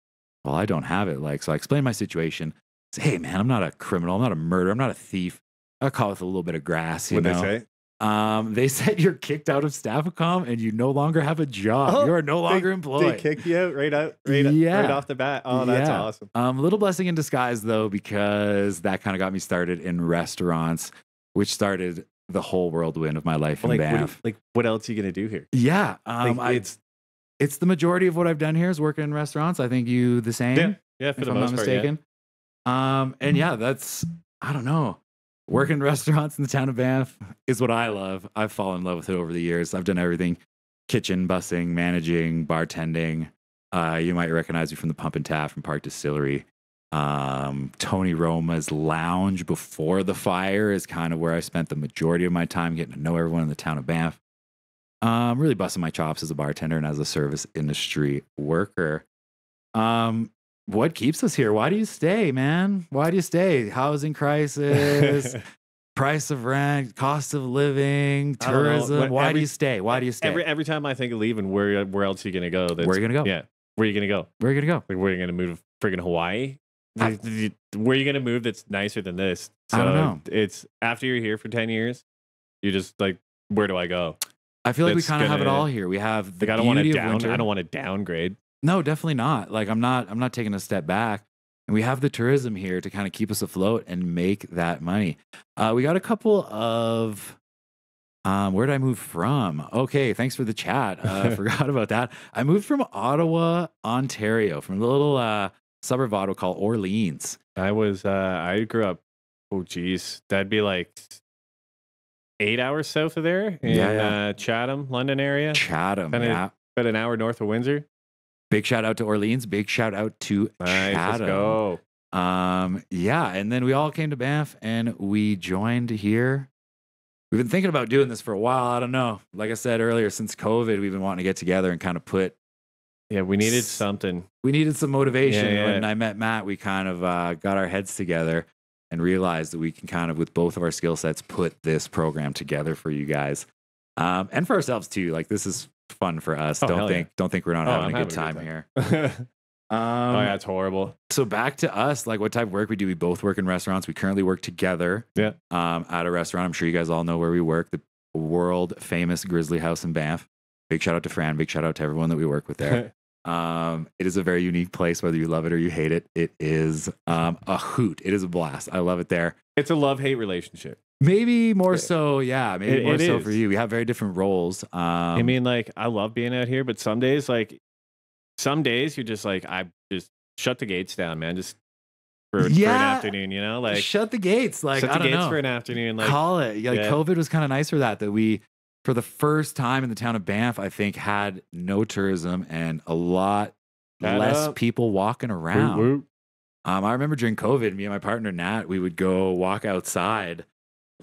"Well, I don't have it." Like, so I explained my situation. I said, "Hey, man, I'm not a criminal. I'm not a murderer. I'm not a thief. I caught with a little bit of grass." You What know, they say? um, they *laughs* said you're kicked out of Staffacom and you no longer have a job. Oh, you are no longer They employed. They kick you out right out right, Yeah. right off the bat. Oh, that's Yeah. awesome. Um, a little blessing in disguise though, because that kind of got me started in restaurants, which started the whole whirlwind of my life in Like what, Banff. like what else are you gonna do here? yeah, um, Like, I, it's it's the majority of what I've done here is working in restaurants. I think you the same, yeah, yeah, for if the I'm most not part, yeah. mistaken. Um, and yeah, that's I don't know. Working in *laughs* restaurants in the town of Banff is what I love. I've fallen in love with it over the years. I've done everything: kitchen, bussing, managing, bartending. Uh, you might recognize me from the Pump and Tap from Park Distillery. Um, Tony Roma's lounge before the fire is kind of where I spent the majority of my time getting to know everyone in the town of Banff. Um, really busting my chops as a bartender and as a service industry worker. Um, what keeps us here? Why do you stay, man? Why do you stay? Housing crisis, *laughs* price of rent, cost of living, I don't know. tourism. What- Why do you stay? Why do you stay? Every every time I think of leaving, where where else are you gonna go? That's, Where are you gonna go? Yeah, where are you gonna go? Where are you gonna go? Like where are you gonna move? to Friggin' Hawaii? I- where are you gonna move that's nicer than this? I don't know. It's after you're here for ten years, you're just like, where do I go? I feel like we kind of have it all here. We have the Like I don't want to beauty down. winter. I don't want to downgrade. No, definitely not. Like I'm not I'm not taking a step back. And we have the tourism here to kind of keep us afloat and make that money. Uh, we got a couple of um, where did I move from? Okay, thanks for the chat. Uh, I *laughs* forgot about that. I moved from Ottawa, Ontario, from a little uh, suburb of Ottawa called Orleans. I was. uh I grew up. Oh, geez, that'd be like eight hours south of there in Yeah, yeah. Uh, Chatham, London area. Chatham. Kinda- yeah. About an hour north of Windsor. Big shout out to Orleans. Big shout out to Nice, let's go. Um, yeah, and then we all came to Banff and we joined here. We've been thinking about doing this for a while. I don't know. Like I said earlier, since COVID, we've been wanting to get together and kind of put. Yeah, we needed something. We needed some motivation. Yeah, yeah. When I met Matt, we kind of uh, got our heads together and realized that we can kind of, with both of our skill sets, put this program together for you guys, um, and for ourselves too. Like this is fun for us. Oh, don't hell yeah. think don't think we're not Oh, having I'm a good time, having here. *laughs* oh Um, yeah, it's horrible. so back to us like what type of work we do we both work in restaurants we currently work together Yeah. um, at a restaurant i'm sure you guys all know where we work the world famous grizzly house in banff big shout out to fran big shout out to everyone that we work with there *laughs* um, it is a very unique place whether you love it or you hate it it is um, a hoot it is a blast i love it there it's a love hate relationship. Maybe more so yeah maybe It- more it so for you we have very different roles um, I mean, like, I love being out here, but some days, like, some days you're just like, I just shut the gates down, man. Just for, for an Yeah. afternoon, you know? Like, shut the gates like shut i the don't gates know for an afternoon. Like, call it. Like yeah. COVID was kind of nice for that. That we, for the first time in the town of Banff, I think had no tourism and a lot less up. people walking around. whoop, whoop. Um, I remember during COVID, me and my partner Nat, we would go walk outside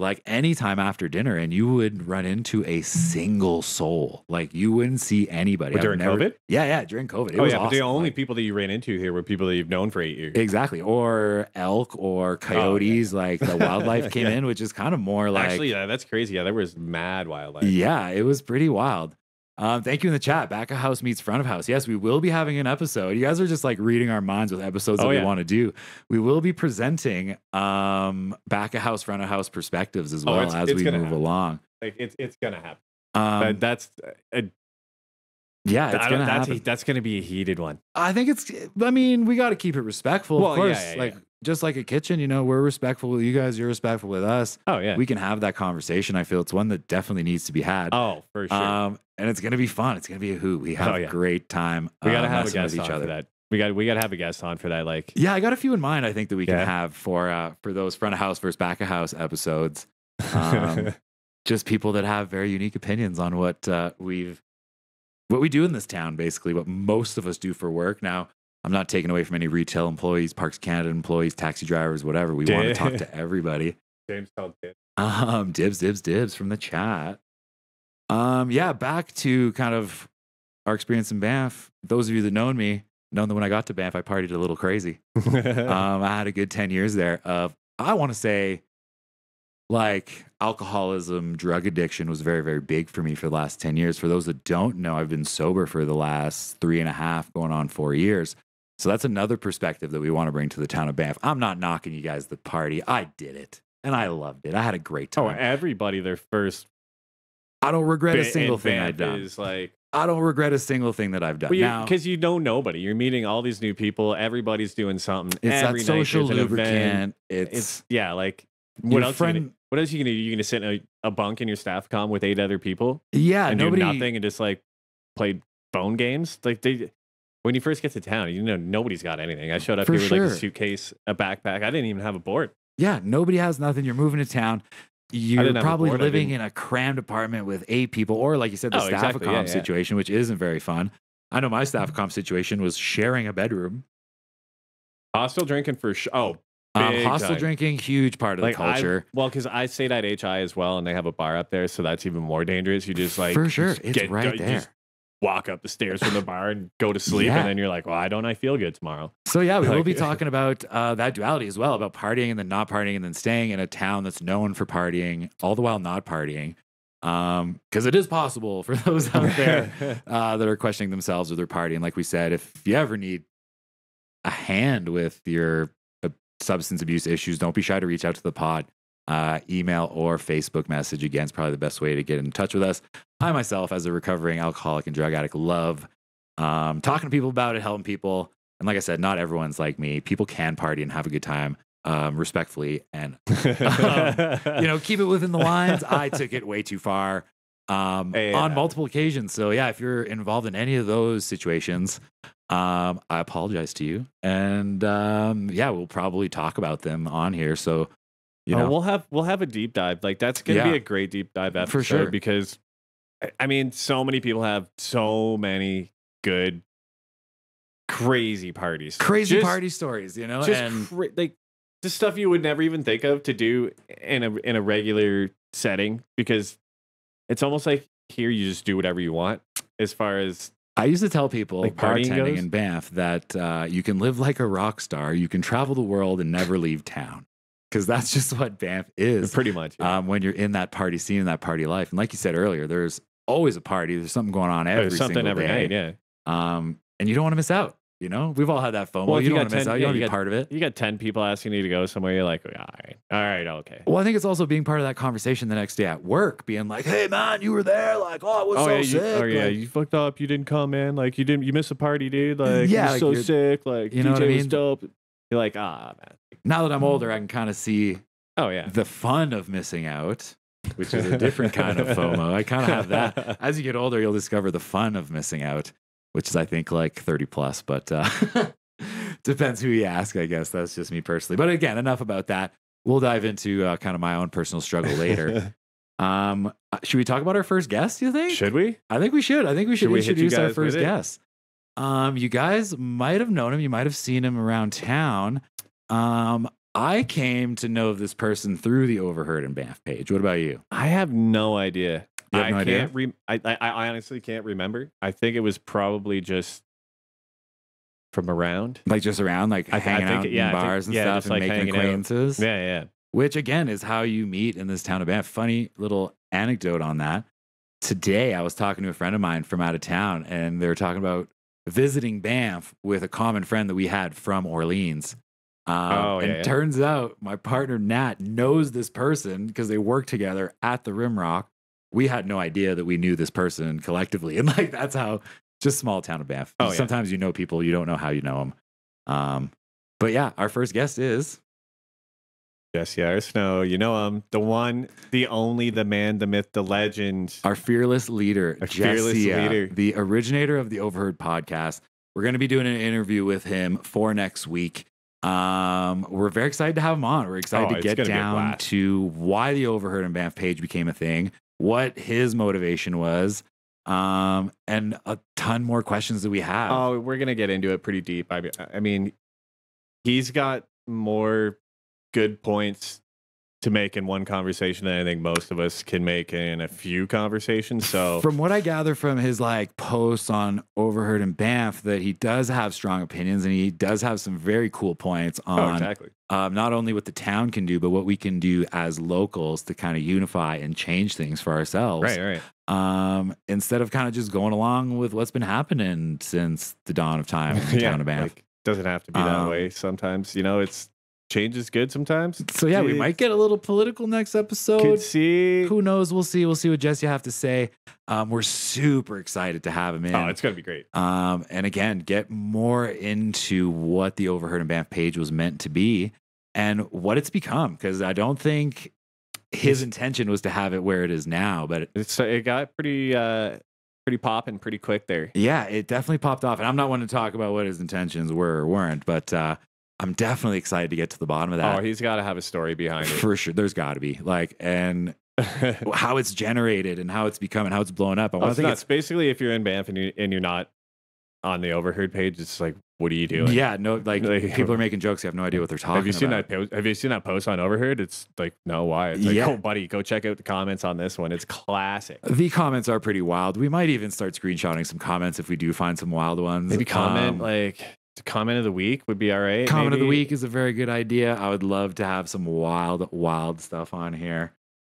like anytime after dinner, and you would run into a single soul. Like you wouldn't see anybody But during never- COVID? Yeah, yeah, during COVID. It oh, was yeah, but the only Like, people that you ran into here were people that you've known for eight years. exactly, or elk or oh, coyotes. Like the wildlife *laughs* came Oh, Yeah. in, which is kind of more like Actually, yeah, that's crazy. Yeah, there was mad wildlife. Yeah, it was pretty wild. Um, thank you in the chat. Back of house meets front of house. Yes, we will be having an episode. You guys are just like reading our minds with episodes that Oh, we want to do. We will be presenting um, back of house, front of house perspectives as Oh, well it's- as it's we move happen. along. Like, it's it's gonna happen. Um, That- that's uh, yeah, it's gonna that's, happen. that's gonna be a heated one. I think it's. I mean, we got to keep it respectful, Well, of yeah, course. yeah, like yeah. Just like a kitchen, you know, we're respectful with you guys. You're respectful with us. Oh yeah. We can have that conversation. I feel it's one that definitely needs to be had. oh, for sure. Um, and it's gonna be fun. It's gonna be a hoot. We have Oh, a great time. we gotta uh, have a messing with guest each on other. for that. We got we gotta have a guest on for that. Like, Yeah, I got a few in mind. I think that we can have for uh, for those front of house versus back of house episodes. *laughs* Um, just people that have very unique opinions on what uh, we've what we do in this town, basically, what most of us do for work. Now, I'm not taking away from any retail employees, Parks Canada employees, taxi drivers, whatever. We want to talk to *laughs* everybody. James called it. Um, dibs, dibs, dibs from the chat. Um, yeah, back to kind of our experience in Banff. Those of you that know me know that when I got to Banff, I partied a little crazy. *laughs* um, I had a good 10 years there of, I want to say, like alcoholism, drug addiction was very, very big for me for the last 10 years. For those that don't know, I've been sober for the last three and a half, going on four years. So that's another perspective that we want to bring to the town of Banff. I'm not knocking you guys the party. I did it and I loved it. I had a great time. oh, time. everybody, their first I don't regret a single thing I've done. is like, I don't regret a single thing that I've done. now, because you, know nobody. You're meeting all these new people. Everybody's doing something. it's Every that night social there's an event. lubricant. It's, It's yeah, like what else? you gonna, what else you gonna do? You gonna sit in a, a bunk in your staff com with eight other people yeah, and nobody. do nothing and just like play phone games? Like they. When you first get to town, you know nobody's got anything. I showed up For here with like a suitcase, a backpack. I didn't even have a board. Yeah, nobody has nothing. You're moving to town. You're didn't have a probably board, living in a crammed apartment with eight people, or like you said, the Oh, staff exactly. Yeah, accom yeah. situation, which isn't very fun. I know my staff comp situation was sharing a bedroom. Hostel drinking for sure. Oh, Um, hostel time. drinking, huge part of like the culture. I, well, because I stayed at HI as well, and they have a bar up there, so that's even more dangerous. You just like For sure, it's get- right go- there. Walk up the stairs from the bar and go to *laughs* sleep, Yeah. and then you're like, "Why don't I feel good tomorrow?" So yeah, we will be *laughs* talking about uh, that duality as well, about partying and then not partying, and then staying in a town that's known for partying, all the while not partying. Because it is possible for *laughs* those out there uh, that are questioning themselves or their partying. Like we said, if you ever need a hand with your uh, substance abuse issues, don't be shy to reach out to the pod. Uh, email or Facebook message again is probably the best way to get in touch with us. I myself, as a recovering alcoholic and drug addict, love um, talking to people about it, helping people. And like I said, not everyone's like me. People can party and have a good time, um, respectfully, and *laughs* you know, keep it within the lines. I took it way too far um, Yeah. on multiple occasions. So yeah, if you're involved in any of those situations, um, I apologize to you. And um, yeah, we'll probably talk about them on here. So you Oh, know, we'll have we'll have a deep dive. Like that's gonna Yeah. be a great deep dive episode for sure. because I- I mean, so many people have so many good, crazy parties, crazy Just- party stories, you know, just and cra- like the stuff you would never even think of to do in a in a regular setting because it's almost like here you just do whatever you want as far as I used to tell people Like partying bartending goes? in Banff that uh, you can live like a rock star, you can travel the world and never leave town. Because that's *laughs* just what Banff is. pretty much yeah. um, when you're in that party scene, in that party life. And like you said earlier, there's always a party. There's something going on every There's something single every day. night. Yeah, Um, and you don't want to miss out. You know, we've all had that FOMO. Well, you you don't want to miss out. You yeah, want to be got- part of it. you got ten people asking you to go somewhere. You're like, all right, all right, okay. Well, I think it's also being part of that conversation the next day at work, being like, "Hey, man, you were there. Like, oh, I was oh so yeah, you, sick. oh yeah, you fucked up. You didn't come in. Like you didn't. You missed a party, dude. Like Yeah, you're like, so you're- sick. Like you know DJ what I was mean? dope. You're like, ah, man. now that I'm older, I can kind of see Oh yeah. the fun of missing out, which is a different kind of FOMO. I kind of have that. *laughs* As you get older, you'll discover the fun of missing out, which is, I think, like 30 plus, but uh, *laughs* depends who you ask, I guess. That's just me personally. But again, enough about that. We'll dive into uh, kind of my own personal struggle later. *laughs* um, uh, should we talk about our first guest, do you think? Should we? I think we should. I think we should, Should we introduce our first guest. Um, you guys might have known him. You might have seen him around town. Um, I came to know this person through the Overheard in Banff page. What about you? I have no idea. Have I no idea? can't re- I, I I honestly can't remember. I think it was probably just from around. Like just around, like I th- I think- out in yeah, I think- bars and yeah, stuff and like, making hanging out. acquaintances. Yeah, yeah. Which again is how you meet in this town of Banff. Funny little anecdote on that. Today I was talking to a friend of mine from out of town, and they were talking about visiting Banff with a common friend that we had from Orleans. Um, Oh, yeah, and yeah. turns out my partner Nat knows this person because they work together at the Rimrock. We had no idea that we knew this person collectively, *laughs* and like that's how just small town of Banff. Oh, yeah. Sometimes you know people, you don't know how you know them. Um, but yeah, our first guest is Jesse R. Snow. You know him. The one, the only, the man, the myth, the legend. our fearless leader, Our fearless Jesse, uh, leader. the originator of the Overheard podcast. We're going to be doing an interview with him for next week. Um, we're very excited to have him on. We're excited Oh, to get gonna be a down to why the Overheard in Banff page became a thing, what his motivation was, um, and a ton more questions that we have. Oh, we're gonna get into it pretty deep. I mean, I mean, he's got more good points to make in one conversation than I think most of us can make in a few conversations. So *laughs* from what I gather from his like posts on Overheard in Banff, that he does have strong opinions and he does have some very cool points oh, on exactly. um, not only what the town can do, but what we can do as locals to kind of unify and change things for ourselves. Right, right. Um, instead of kind of just going along with what's been happening since the dawn of time in the *laughs* yeah, town of Banff. like, doesn't have to be that Um, way. Sometimes, you know, it's change is good. Sometimes. so yeah, we might get a little political next episode. could see. Who knows? We'll see. We'll see what Jesse have to say. Um, we're super excited to have him in. Oh, it's gonna be great. um, and again, get more into what the Overheard in Banff page was meant to be and what it's become. Because I don't think his intention was to have it where it is now, but It's it got pretty uh pretty popping pretty quick there. yeah, it definitely popped off. And I'm not one to talk about what his intentions were or weren't, but uh, I'm definitely excited to get to the bottom of that. Oh, he's got to have a story behind it. for sure, there's got to be like, and *laughs* how it's generated and how it's become and how it's blown up. I Oh, it's think nuts. basically if you're in Banff and you and you're not on the overheard page, it's like, what are you it's doing? yeah, no, like Like- people are making jokes. You have no idea what they're talking Have you seen about. that post? Have you seen that post on Overheard? It's like, no, why? It's like, Yeah. oh, buddy, go check out the comments on this one. It's classic. The comments are pretty wild. We might even start screenshotting some comments if we do find some wild ones. Maybe comment Um, like comment of the week would be all right. comment of the week is a very good idea. I would love to have some wild, wild stuff on here.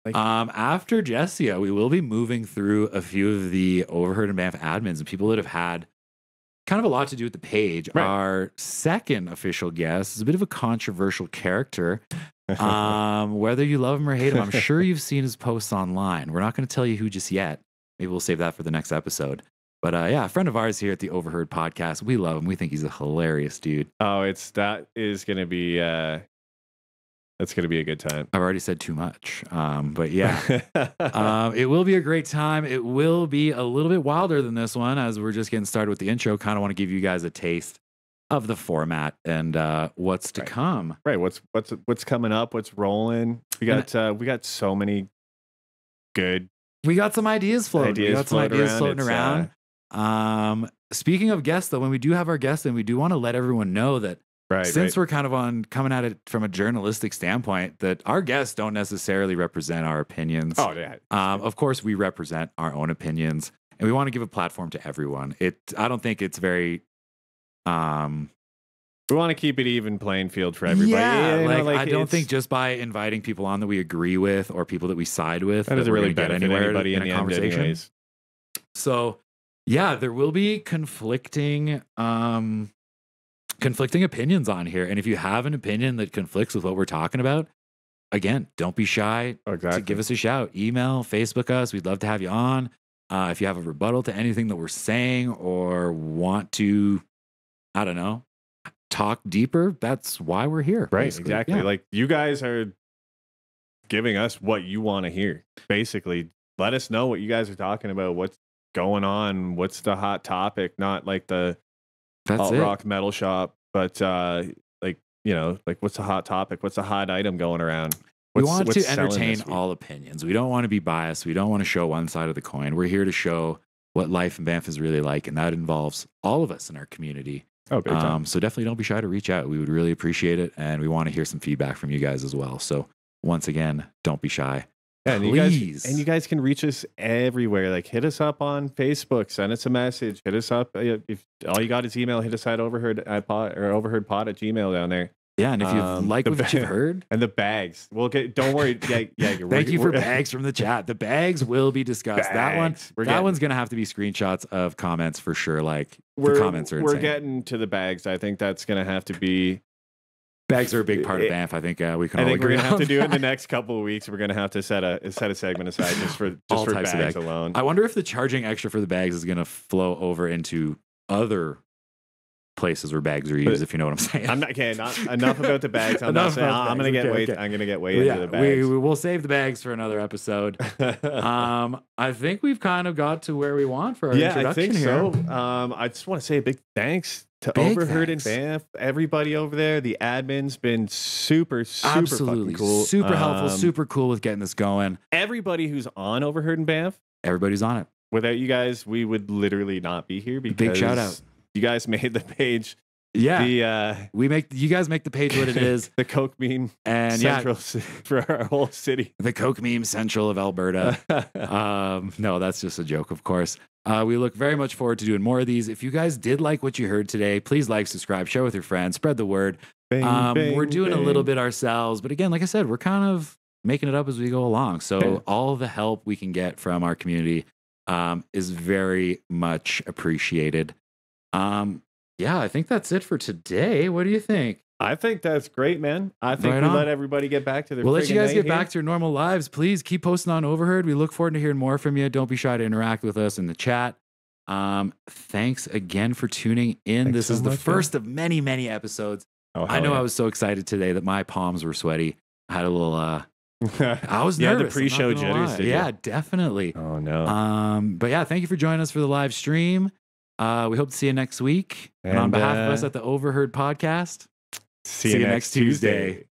Like- um, after Jessia, we will be moving through a few of the Overheard in Banff admins and people that have had kind of a lot to do with the page. Right. Our second official guest is a bit of a controversial character. *laughs* um, whether you love him or hate him, I'm sure *laughs* you've seen his posts online. We're not going to tell you who just yet. Maybe we'll save that for the next episode. But uh, yeah, a friend of ours here at the Overheard podcast. We love him. We think he's a hilarious dude. oh, it's that is gonna be uh that's gonna be a good time. I've already said too much. Um, but *laughs* yeah, um, it will be a great time. It will be a little bit wilder than this one as we're just getting started with the intro. Kind of want to give you guys a taste of the format and uh, what's to Right. come. right. What's what's what's coming up? What's rolling? We And- got uh we got so many good We got some ideas floating. we ideas got some ideas around. floating It's, uh, around. Um, speaking of guests, though, when we do have our guests, and we do want to let everyone know that right, since right. we're kind of on coming at it from a journalistic standpoint, that our guests don't necessarily represent our opinions. Oh yeah. Um, of course, we represent our own opinions, and we want to give a platform to everyone. It, I don't think it's very, um, we want to keep it even playing field for everybody. Yeah, you know, like, I don't think just by inviting people on that we agree with or people that we side with that doesn't really gonna anybody in, a the end conversation. anyways. So, yeah, there will be conflicting, um, conflicting opinions on here, and if you have an opinion that conflicts with what we're talking about, again, don't be shy exactly. to give us a shout. Email, Facebook us. We'd love to have you on. Uh, if you have a rebuttal to anything that we're saying or want to, I don't know, talk deeper, that's why we're here. Right, basically. exactly. Yeah. Like you guys are giving us what you want to hear. Basically, let us know what you guys are talking about. What's going on? What's the hot topic? Not like the that's alt it. rock metal shop, but uh like you know, like what's the hot topic? What's the hot item going around? we want what's to entertain all opinions. We don't want to be biased. We don't want to show one side of the coin. We're here to show what life in Banff is really like, and that involves all of us in our community. Oh, big time. Um, so definitely don't be shy to reach out. We would really appreciate it, and we want to hear some feedback from you guys as well. So once again, don't be shy. Yeah, and you guys please. and you guys can reach us everywhere. Like hit us up on Facebook, send us a message, hit us up. uh, If all you got is email, hit us at overheard at pod or overheard pod at Gmail down there. Yeah, and if you Um, like what ba- you've heard, *laughs* And the bags. We'll get don't worry. Yeah, yeah. *laughs* thank you for bags from the chat. The bags will be discussed. That one, We're that getting- one's gonna have to be screenshots of comments for sure. Like we're, the comments are We're insane. getting to the bags. I think that's gonna have to be bags are a big part of Banff. I think uh, we can I think we're gonna have to do it in the next couple of weeks. We're gonna have to set a set a segment aside just for just All for types of bags alone. I wonder if the charging extra for the bags is gonna flow over into other places where bags are used. if you know what I'm saying. I'm not okay. Not enough about the bags. I'm *laughs* Enough not saying. I'm gonna get Okay, way. okay. I'm gonna get way But into yeah, the we, bags. we will save the bags for another episode. *laughs* um, I think we've kind of got to where we want for our yeah, I introduction think here. so. Um, I just want to say a big thanks to Big Overheard thanks. and Banff, everybody over there. The admin's been super, super Absolutely cool, super helpful, Um, super cool with getting this going. Everybody who's on Overheard in Banff, Everybody's on it. without you guys, we would literally not be here because Big shout out. You guys *laughs* made the page. Yeah. The uh, we make you guys make the page what it *laughs* is. the Coke meme And central ci- *laughs* for our whole city. the Coke meme central of Alberta. *laughs* um, no, that's just a joke, of course. Uh, we look very much forward to doing more of these. If you guys did like what you heard today, please like, subscribe, share with your friends, spread the word. Bang, Um, we're bang, doing a little bit ourselves, but again, like I said, we're kind of making it up as we go along. So all the help we can get from our community um, is very much appreciated. Um, yeah, I think that's it for today. What do you think? I think that's great, man. I think Right we on. let everybody get back to their. We'll let you guys get here. back to your normal lives. Please keep posting on Overheard. We look forward to hearing more from you. Don't be shy to interact with us in the chat. Um, thanks again for tuning in. Thanks this so is the much, man. first of many, many episodes. Oh, I know yeah. I was so excited today that my palms were sweaty. I had a little uh *laughs* I was had the nervous. I'm not pre-show jitters, you? Yeah, definitely. oh no. Um, but yeah, thank you for joining us for the live stream. Uh, we hope to see you next week. And, on And, behalf of uh, us at the Overheard podcast, see, see you you next next Tuesday. Tuesday.